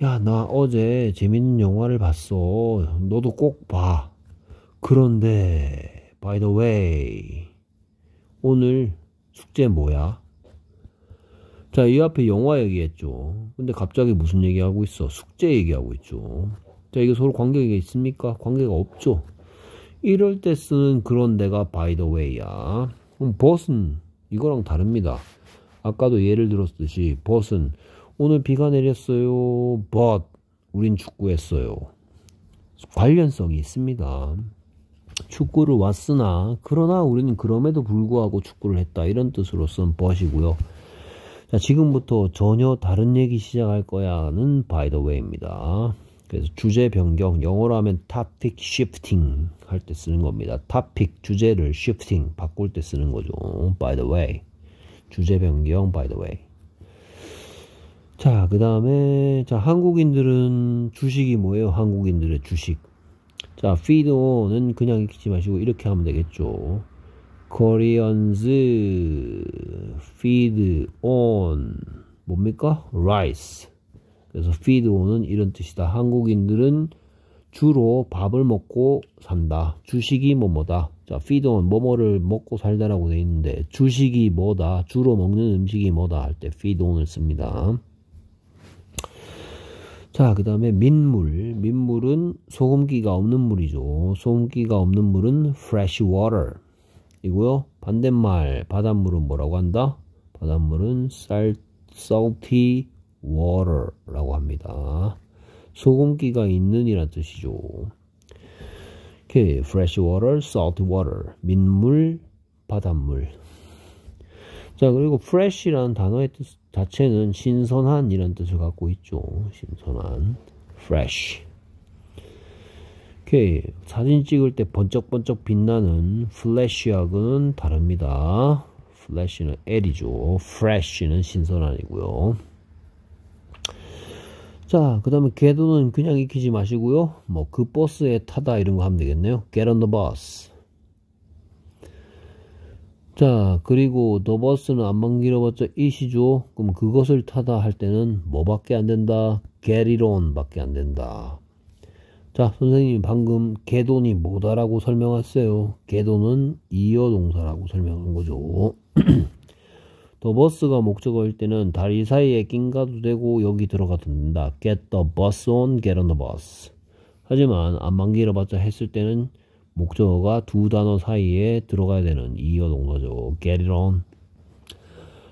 Speaker 1: 야, 나 어제 재밌는 영화를 봤어. 너도 꼭 봐. 그런데, by the way, 오늘 숙제 뭐야? 자, 이 앞에 영화 얘기했죠. 근데 갑자기 무슨 얘기하고 있어? 숙제 얘기하고 있죠. 자, 이게 서로 관계가 있습니까? 관계가 없죠. 이럴 때 쓰는 그런 데가 by the way야. 그럼 but은 이거랑 다릅니다. 아까도 예를 들었듯이 but은 오늘 비가 내렸어요. but 우린 축구했어요. 관련성이 있습니다. 축구를 왔으나 그러나 우리는 그럼에도 불구하고 축구를 했다 이런 뜻으로 쓴 but이고요. 자 지금부터 전혀 다른 얘기 시작할 거야는 by the way입니다. 그래서 주제 변경 영어로 하면 topic shifting 할 때 쓰는 겁니다. topic 주제를 shifting 바꿀 때 쓰는 거죠. by the way 주제 변경 by the way 자, 그 다음에, 자, 한국인들은 주식이 뭐예요? 한국인들의 주식. 자, feed on은 그냥 익히지 마시고 이렇게 하면 되겠죠. Koreans feed on 뭡니까? rice. 그래서 feed on은 이런 뜻이다. 한국인들은 주로 밥을 먹고 산다. 주식이 뭐뭐다. 자, feed 뭐뭐를 먹고 살다라고 돼 있는데 주식이 뭐다. 주로 먹는 음식이 뭐다 할 때 feed on을 씁니다. 자, 그 다음에 민물. 민물은 소금기가 없는 물이죠. 소금기가 없는 물은 fresh water 이고요. 반대말 바닷물은 뭐라고 한다? 바닷물은 salt, salty water라고 합니다. 소금기가 있는 이란 뜻이죠. 오케이, fresh water, salt water. 민물, 바닷물. 자, 그리고 fresh라는 단어의 뜻 자체는 신선한 이란 뜻을 갖고 있죠. 신선한. fresh. 오케이. 사진 찍을 때 번쩍번쩍 빛나는 flash하고는 다릅니다. flash는 L이죠. fresh는 신선한이고요. 자, 그 다음에 궤도는 그냥 익히지 마시고요. 뭐 그 버스에 타다 이런 거 하면 되겠네요. get on the bus. 자, 그리고 더 버스는 안만 길어봤자 이시죠. 그럼 그것을 타다 할 때는 뭐밖에 안 된다? get it on 밖에 안 된다. 자, 선생님이 방금 개돈이 뭐다라고 설명했어요. 개돈은 이어 동사라고 설명한 거죠. <clears throat> 더 버스가 목적어일 때는 다리 사이에 낀가도 되고 여기 들어가도 된다. get the bus on, get on the bus. 하지만 안만 길어봤자 했을 때는 목적어가 두 단어 사이에 들어가야 되는 이어 동사죠. get it on.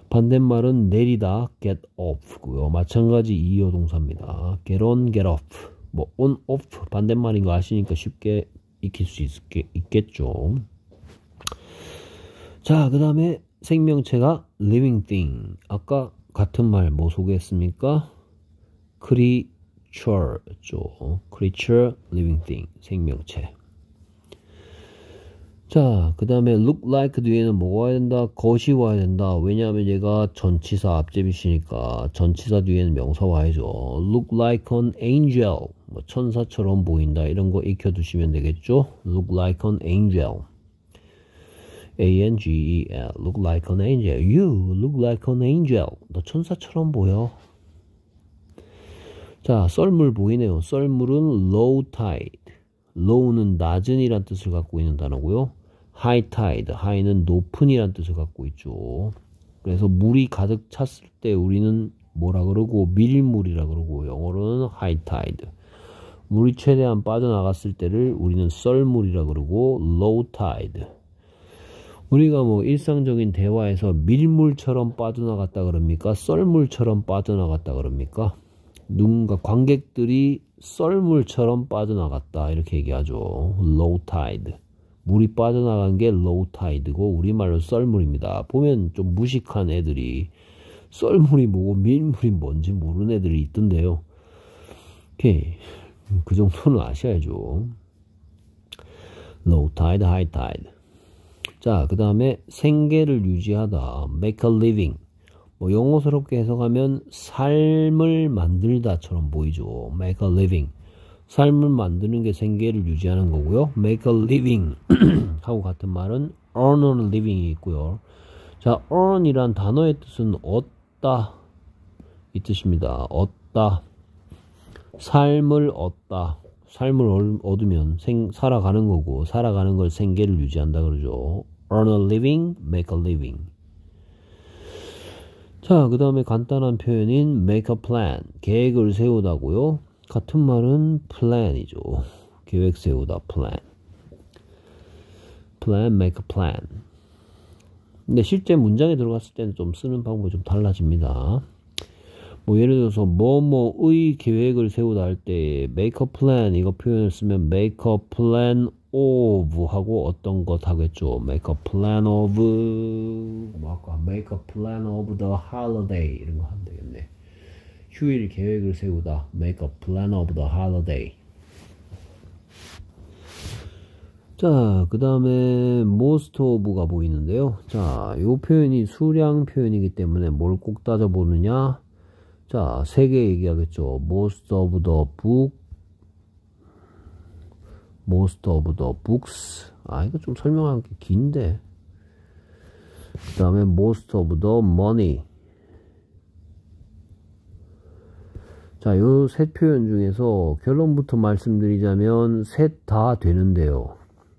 Speaker 1: 반대말은 내리다 get off고요. 마찬가지 이어 동사입니다. get on, get off. 뭐 on, off 반대말인 거 아시니까 쉽게 익힐 수 있겠, 있겠죠. 자, 그 다음에 생명체가 living thing. 아까 같은 말 뭐 소개했습니까? creature죠. creature, living thing. 생명체. 자, 그 다음에 look like 뒤에는 뭐가 와야 된다? 것이 와야 된다. 왜냐하면 얘가 전치사 앞제비시니까 전치사 뒤에는 명사 와야죠. look like an angel. 뭐 천사처럼 보인다. 이런 거 익혀두시면 되겠죠? look like an angel. A-N-G-E-L. look like an angel. You look like an angel. 너 천사처럼 보여. 자, 썰물 보이네요. 썰물은 low tide. Low는 낮은 이란 뜻을 갖고 있는 단어고요. high tide, high는 높은이란 뜻을 갖고 있죠. 그래서 물이 가득 찼을 때 우리는 뭐라 그러고 밀물이라 그러고 영어로는 high tide. 물이 최대한 빠져나갔을 때를 우리는 썰물이라 그러고 low tide. 우리가 뭐 일상적인 대화에서 밀물처럼 빠져나갔다 그럽니까? 썰물처럼 빠져나갔다 그럽니까? 누군가 관객들이 썰물처럼 빠져나갔다 이렇게 얘기하죠. low tide. 물이 빠져나간 게 low tide고 우리말로 썰물입니다. 보면 좀 무식한 애들이 썰물이 뭐고 밀물이 뭔지 모르는 애들이 있던데요. 그 정도는 아셔야죠. low tide, high tide. 자, 그 다음에 생계를 유지하다. make a living. 뭐 영어스럽게 해석하면 삶을 만들다처럼 보이죠. make a living. 삶을 만드는 게 생계를 유지하는 거고요. make a living <clears throat> 하고 같은 말은 earn a living이 있고요. 자, earn이란 단어의 뜻은 얻다 이 뜻입니다. 얻다. 삶을 얻다. 삶을 얻으면 생, 살아가는 거고 살아가는 걸 생계를 유지한다 그러죠. earn a living, make a living. 자, 그 다음에 간단한 표현인 make a plan, 계획을 세우다고요. 같은 말은 plan이죠. 계획 세우다, plan. plan, make a plan. 근데 실제 문장에 들어갔을 때는 좀 쓰는 방법이 좀 달라집니다. 뭐 예를 들어서 뭐뭐의 계획을 세우다 할 때 make a plan 이거 표현을 쓰면 make a plan of 하고 어떤 것 하겠죠. make a plan of 뭐 아까 make a plan of the holiday 이런 거 하면 되겠네. 휴일 계획을 세우다 make a plan of the holiday 자, 그 다음에 most of가 보이는데요. 자, 요 표현이 수량 표현이기 때문에 뭘 꼭 따져보느냐? 자, 세 개 얘기하겠죠. most of the book, most of the books. 아, 이거 좀 설명하기 긴데. 그 다음에 most of the money. 자, 요세 표현 중에서 결론부터 말씀드리자면 셋 다 되는데요.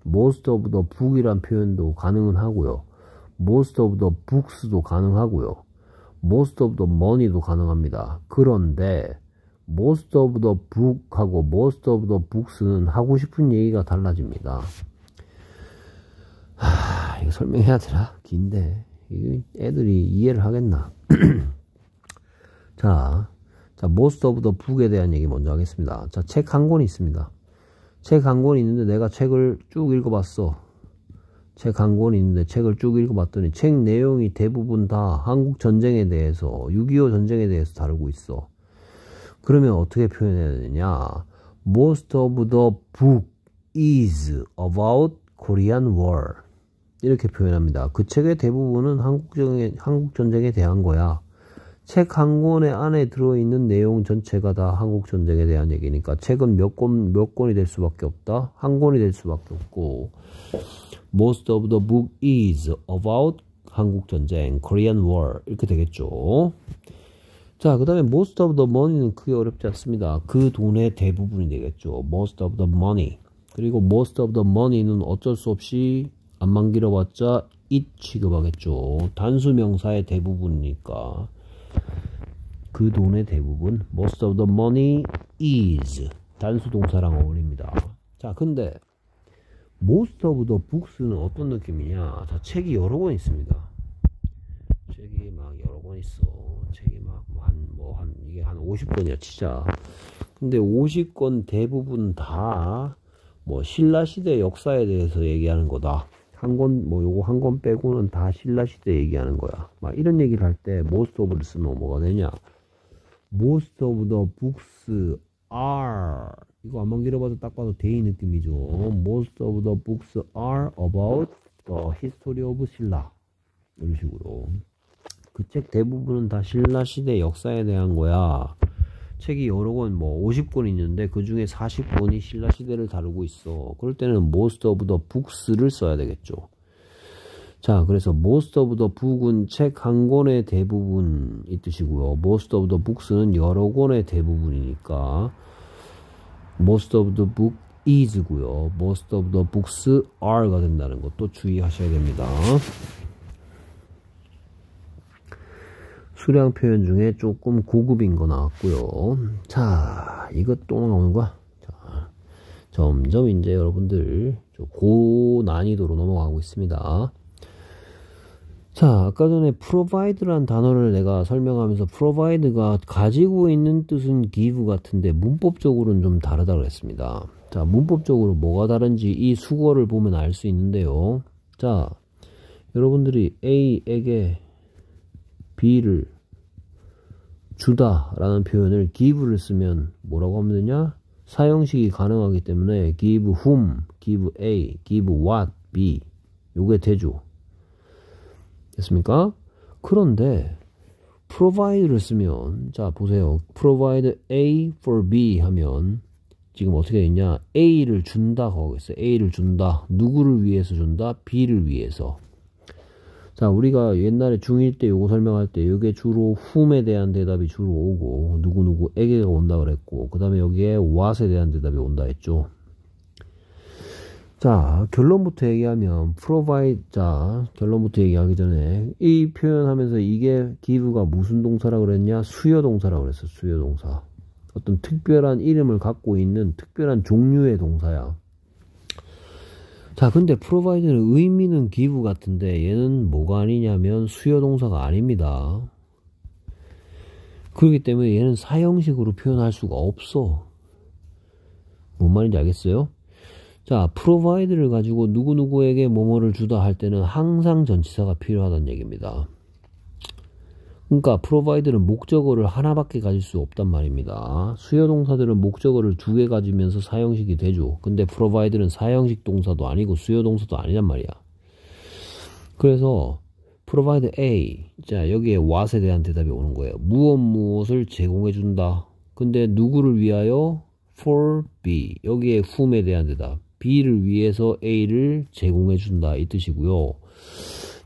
Speaker 1: most of the book이란 표현도 가능은 하고요. most of the books도 가능하고요. most of the money도 가능합니다. 그런데 most of the book하고 most of the books는 하고 싶은 얘기가 달라집니다. 하, 이거 설명해야 되나? 긴데. 이거 애들이 이해를 하겠나? <clears throat> 자, 자, most of the book에 대한 얘기 먼저 하겠습니다. 자, 책 한 권이 있습니다. 책 한 권이 있는데 내가 책을 쭉 읽어봤어. 책 한 권이 있는데 책을 쭉 읽어봤더니 책 내용이 대부분 다 한국 전쟁에 대해서 6.25 전쟁에 대해서 다루고 있어. 그러면 어떻게 표현해야 되냐? Most of the book is about Korean War. 이렇게 표현합니다. 그 책의 대부분은 한국 전쟁에, 한국 전쟁에 대한 거야. 책 한 권의 안에 들어있는 내용 전체가 다 한국 전쟁에 대한 얘기니까 책은 몇 권, 몇 권이 될 수밖에 없다? 한 권이 될 수밖에 없고. Most of the book is about 한국 전쟁, Korean War. 이렇게 되겠죠. 자, 그 다음에 most of the money는 크게 어렵지 않습니다. 그 돈의 대부분이 되겠죠. most of the money. 그리고 most of the money는 어쩔 수 없이 안만 길어봤자 it 취급하겠죠. 단수 명사의 대부분이니까. 그 돈의 대부분 most of the money is 단수 동사랑 어울립니다. 자, 근데 most of the books는 어떤 느낌이냐? 자, 책이 여러 권 있습니다. 책이 막 여러 권 있어. 책이 막 한 뭐 한 이게 한 50권이야, 진짜. 근데 50권 대부분 다 뭐 신라 시대 역사에 대해서 얘기하는 거다. 한 권, 뭐 요거 한 권 빼고는 다 신라 시대 얘기하는 거야. 막 이런 얘기를 할 때 most of를 쓰면 뭐가 되냐? most of the books are 이거 안만 길어봐도 딱 봐도 대의 느낌이죠. most of the books are about the history of 신라 이런 식으로 그 책 대부분은 다 신라 시대 역사에 대한 거야. 책이 여러 권, 뭐 50권 있는데 그 중에 40권이 신라 시대를 다루고 있어. 그럴 때는 most of the books를 써야 되겠죠. 자, 그래서 most of the book은 책 한 권의 대부분 이 뜻이고요. most of the books는 여러 권의 대부분이니까 most of the book is고요. most of the books are가 된다는 것도 주의하셔야 됩니다. 수량 표현 중에 조금 고급인 거 나왔고요. 자, 이것 또 나오는 거야. 자, 점점 이제 여러분들 고난이도로 넘어가고 있습니다. 자, 아까 전에 provide란 단어를 내가 설명하면서 provide가 가지고 있는 뜻은 give 같은데 문법적으로는 좀 다르다고 했습니다. 자, 문법적으로 뭐가 다른지 이 수거를 보면 알 수 있는데요. 자, 여러분들이 A에게 B를 주다 라는 표현을 give를 쓰면 뭐라고 하면 되냐? 사형식이 가능하기 때문에 give whom, give A, give what, B 요게 되죠. 됐습니까? 그런데 provide를 쓰면 자 보세요. provide A for B 하면 지금 어떻게 되냐 A를 준다고 하고 있어요. A를 준다. 누구를 위해서 준다? B를 위해서. 자 우리가 옛날에 중1 때 요거 설명할 때 이게 주로 whom에 대한 대답이 주로 오고 누구누구에게가 온다 그랬고 그 다음에 여기에 what에 대한 대답이 온다 했죠. 자, 결론부터 얘기하면 provide 자, 결론부터 얘기하기 전에 이 표현하면서 이게 give가 무슨 동사라 그랬냐? 수요 동사라 그랬어. 수요 동사. 어떤 특별한 이름을 갖고 있는 특별한 종류의 동사야. 자, 근데 provide는 의미는 give 같은데 얘는 뭐가 아니냐면 수요 동사가 아닙니다. 그렇기 때문에 얘는 사형식으로 표현할 수가 없어. 뭔 말인지 알겠어요? 자, provide를 가지고 누구누구에게 뭐뭐를 주다 할 때는 항상 전치사가 필요하다는 얘기입니다. 그러니까 provide는 목적어를 하나밖에 가질 수 없단 말입니다. 수요 동사들은 목적어를 두 개 가지면서 사형식이 되죠. 근데 provide는 사형식 동사도 아니고 수요 동사도 아니란 말이야. 그래서 provide A 자 여기에 what에 대한 대답이 오는 거예요. 무엇 무엇을 제공해 준다. 근데 누구를 위하여 for B 여기에 whom에 대한 대답. B를 위해서 A를 제공해 준다 이 뜻이고요.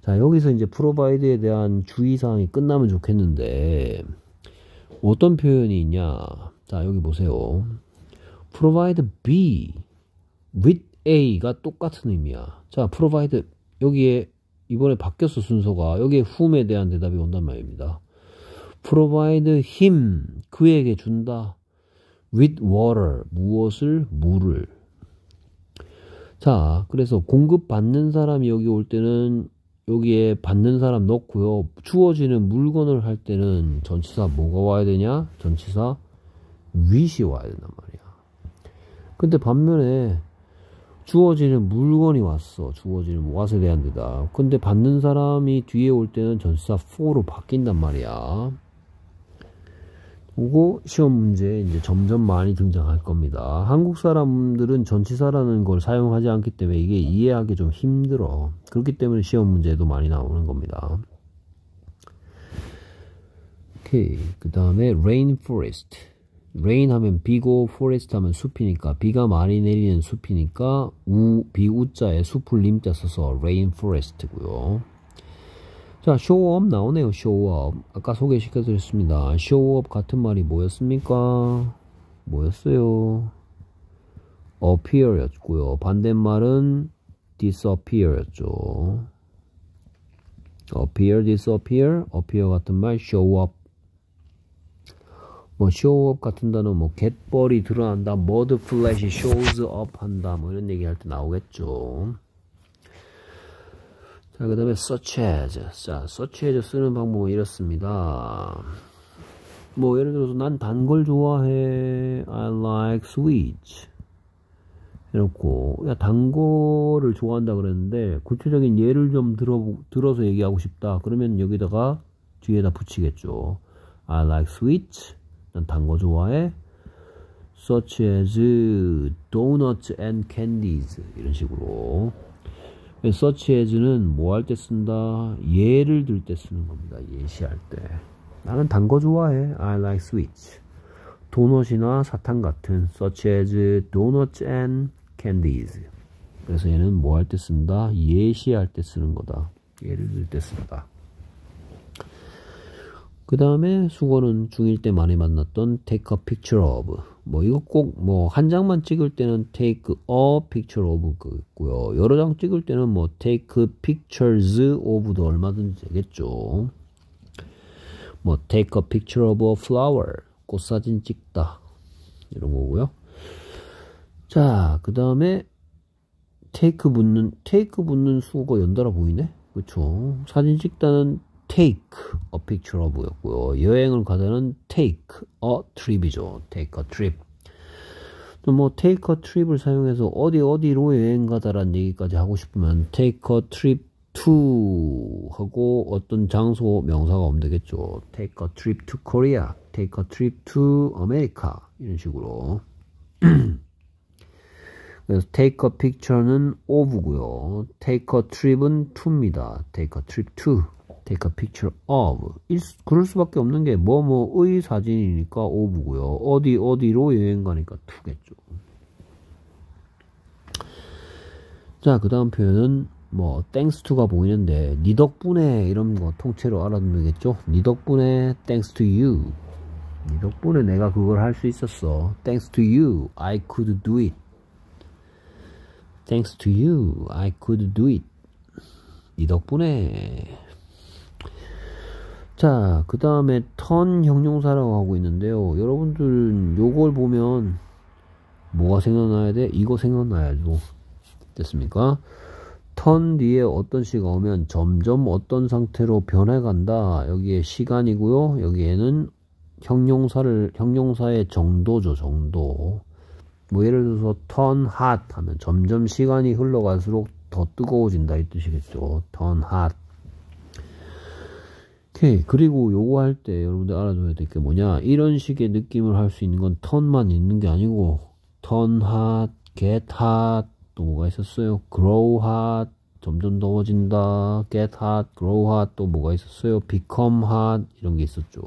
Speaker 1: 자 여기서 이제 프로바이드에 대한 주의사항이 끝나면 좋겠는데 어떤 표현이 있냐? 자 여기 보세요. Provide B with A가 똑같은 의미야. 자 provide 여기에 이번에 바뀌었어 순서가. 여기에 whom에 대한 대답이 온단 말입니다. Provide him 그에게 준다. With water 무엇을? 물을. 자, 그래서 공급받는 사람이 여기 올 때는 여기에 받는 사람 넣고요. 주어지는 물건을 할 때는 전치사 뭐가 와야 되냐? 전치사 with이 와야 된단 말이야. 근데 반면에 주어지는 물건이 왔어. 주어지는 what에 대한 데다. 근데 받는 사람이 뒤에 올 때는 전치사 for로 바뀐단 말이야. 그거 시험 문제에 이제 점점 많이 등장할 겁니다. 한국 사람들은 전치사라는 걸 사용하지 않기 때문에 이게 이해하기 좀 힘들어. 그렇기 때문에 시험 문제도 많이 나오는 겁니다. 오케이. 그 다음에 rainforest. rain 하면 비고 forest 하면 숲이니까 비가 많이 내리는 숲이니까 우, 비우자에 숲을 님자 써서 rainforest고요. 자, 쇼업 나오네요. 쇼업. 아까 소개시켜 드렸습니다. 쇼업 같은 말이 뭐였습니까? 뭐였어요? appear였고요. 반대말은 disappear였죠. appear, disappear, appear 같은 말 up. 뭐 up 같은 단어 뭐 갯벌이 드러난다, mud flash shows up 한다, 뭐 이런 얘기 할 때 나오겠죠. 자, 그 다음에 as. 자, as 쓰는 방법은 이렇습니다. 뭐, 예를 들어서 난 단 걸 좋아해. I like sweets. 해놓고, 야, 단 거를 좋아한다 그랬는데, 구체적인 예를 좀 들어, 들어서 얘기하고 싶다. 그러면 여기다가 뒤에다 붙이겠죠. I like sweets. 난 단 거 좋아해. such as donuts and candies. 이런 식으로. As는 뭐 할 때 쓴다? 예를 들 때 쓰는 겁니다. 예시할 때. 나는 단 거 좋아해. I like sweets. 도넛이나 사탕 같은 such as donuts. 그래서 얘는 뭐 할 때 쓴다? 예시할 때 쓰는 거다. 예를 들 때 쓴다. 그 다음에 수거는 중1 때 많이 만났던 take a picture of. 뭐 이거 꼭 뭐 한 장만 찍을 때는 take a picture of 있고요. 여러 장 찍을 때는 뭐 take pictures of도 얼마든지 되겠죠. 뭐 take a picture of a flower 꽃 사진 찍다. 이런 거고요. 자 그 다음에 take 붙는 take 붙는 수거 연달아 보이네? 그쵸? 사진 찍다는 take a picture of 였고요. 여행을 가다는 take a trip이죠. take a trip. 뭐 take a trip을 사용해서 어디 어디로 여행 가다라는 얘기까지 하고 싶으면 take a trip to 하고 어떤 장소 명사가 오면 되겠죠. take a trip to Korea, take a trip to America 이런 식으로 그래서 take a picture는 of고요. take a trip은 to입니다. take a trip to take a picture of. 일, 그럴 수밖에 없는 게 뭐뭐의 사진이니까 of고요. 어디 어디로 여행 가니까 to겠죠. 자, 그 다음 표현은 뭐 thanks to가 보이는데 니 덕분에 이런 거 통째로 알아두겠죠. 니 덕분에 thanks to you. 니 덕분에 내가 그걸 할 수 있었어. thanks to you, I could do it. thanks to you, I could do it. 니 덕분에 자, 그 다음에 턴 형용사라고 하고 있는데요. 여러분들은 요걸 보면 뭐가 생각나야 돼? 이거 생각나야죠. 됐습니까? 턴 뒤에 어떤 시가 오면 점점 어떤 상태로 변해간다. 여기에 시간이고요. 여기에는 형용사를 형용사의 정도죠. 정도. 뭐 예를 들어서 turn hot 하면 점점 시간이 흘러갈수록 더 뜨거워진다 이 뜻이겠죠. turn hot. 오케이. 그리고 요거 할 때 여러분들 알아둬야 될 게 뭐냐. 이런 식의 느낌을 할 수 있는 건 turn만 있는 게 아니고 turn hot, get hot, 또 뭐가 있었어요? grow hot, 점점 더워진다. get hot, grow hot, 또 뭐가 있었어요? become hot, 이런 게 있었죠.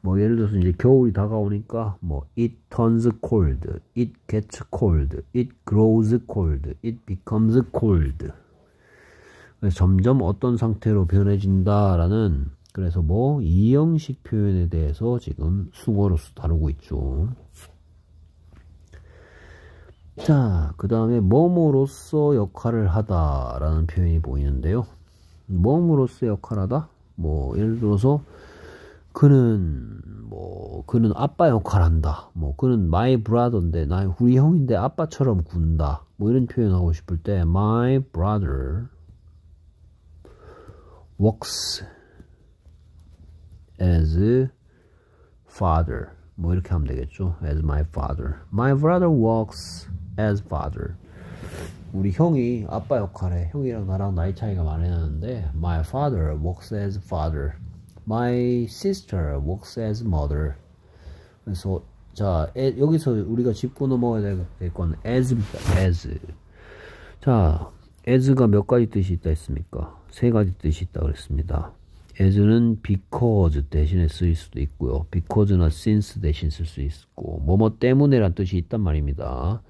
Speaker 1: 뭐 예를 들어서 이제 겨울이 다가오니까 뭐 it turns cold, it gets cold, it grows cold, it becomes cold. 점점 어떤 상태로 변해진다라는 그래서 뭐 이형식 표현에 대해서 지금 수거로서 다루고 있죠. 자, 그 다음에 뭐뭐로서 역할을 하다라는 표현이 보이는데요. 뭐뭐로서 역할을 하다? 뭐 예를 들어서 그는 뭐 그는 아빠 역할 한다. 뭐 그는 my brother인데 나 우리 형인데 아빠처럼 군다. 뭐 이런 표현 하고 싶을 때 my brother works as father. 뭐 이렇게 하면 되겠죠. as my father. my brother works as father. 우리 형이 아빠 역할에 형이랑 나랑 나이 차이가 많이 나는데 my father works as father. My sister works as mother. 그래서 자 에, 여기서 우리가 짚고 넘어가야 될 건 as입니다. as. 자 as가 몇 가지 뜻이 있다 했습니까? 세 가지 뜻이 있다 그랬습니다. as는 because 대신에 쓰일 수도 있고요. because나 since 대신 쓸 수 있고 뭐뭐 때문에란 뜻이 있단 말입니다.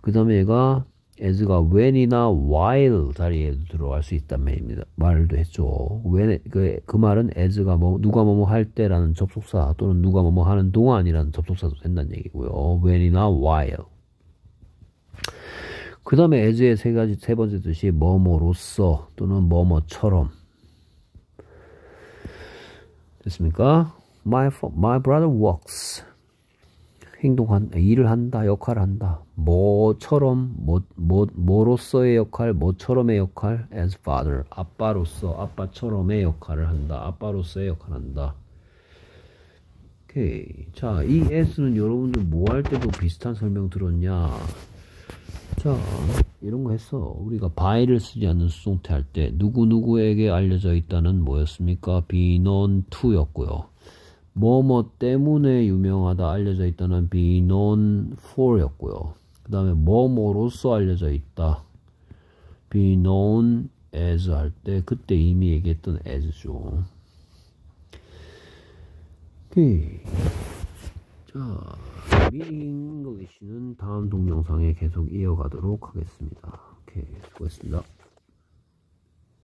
Speaker 1: 그 다음에 얘가 as가 when이나 while 자리에도 들어갈 수 있단 말입니다. 말도 했죠. when, 그, 그 말은 as가 뭐, 누가 뭐뭐 할 때라는 접속사 또는 누가 뭐뭐 하는 동안이라는 접속사도 된다는 얘기고요. when이나 while. 그 다음에 as의 세 가지, 세 번째 뜻이 뭐뭐로서 또는 뭐뭐처럼. 됐습니까? My, my brother works. 행동한 일을 한다 역할을 한다. 뭐처럼 뭐, 뭐 뭐로서의 역할 뭐처럼의 역할? As father. 아빠로서 아빠처럼의 역할을 한다. 아빠로서의 역할을 한다. 오케이. 자 이 s는 여러분들 뭐 할 때도 비슷한 설명 들었냐 자 이런 거 했어 우리가 by를 쓰지 않는 수동태 할 때 누구누구에게 알려져 있다는 뭐였습니까 be known to였고요 뭐뭐 때문에 유명하다 알려져 있다는 for 였고요. 그 다음에 뭐뭐로서 알려져 있다. known as 할 때 그때 이미 얘기했던 as죠. 오케이. 자, meeting English는 다음 동영상에 계속 이어가도록 하겠습니다. 오케이, 수고했습니다.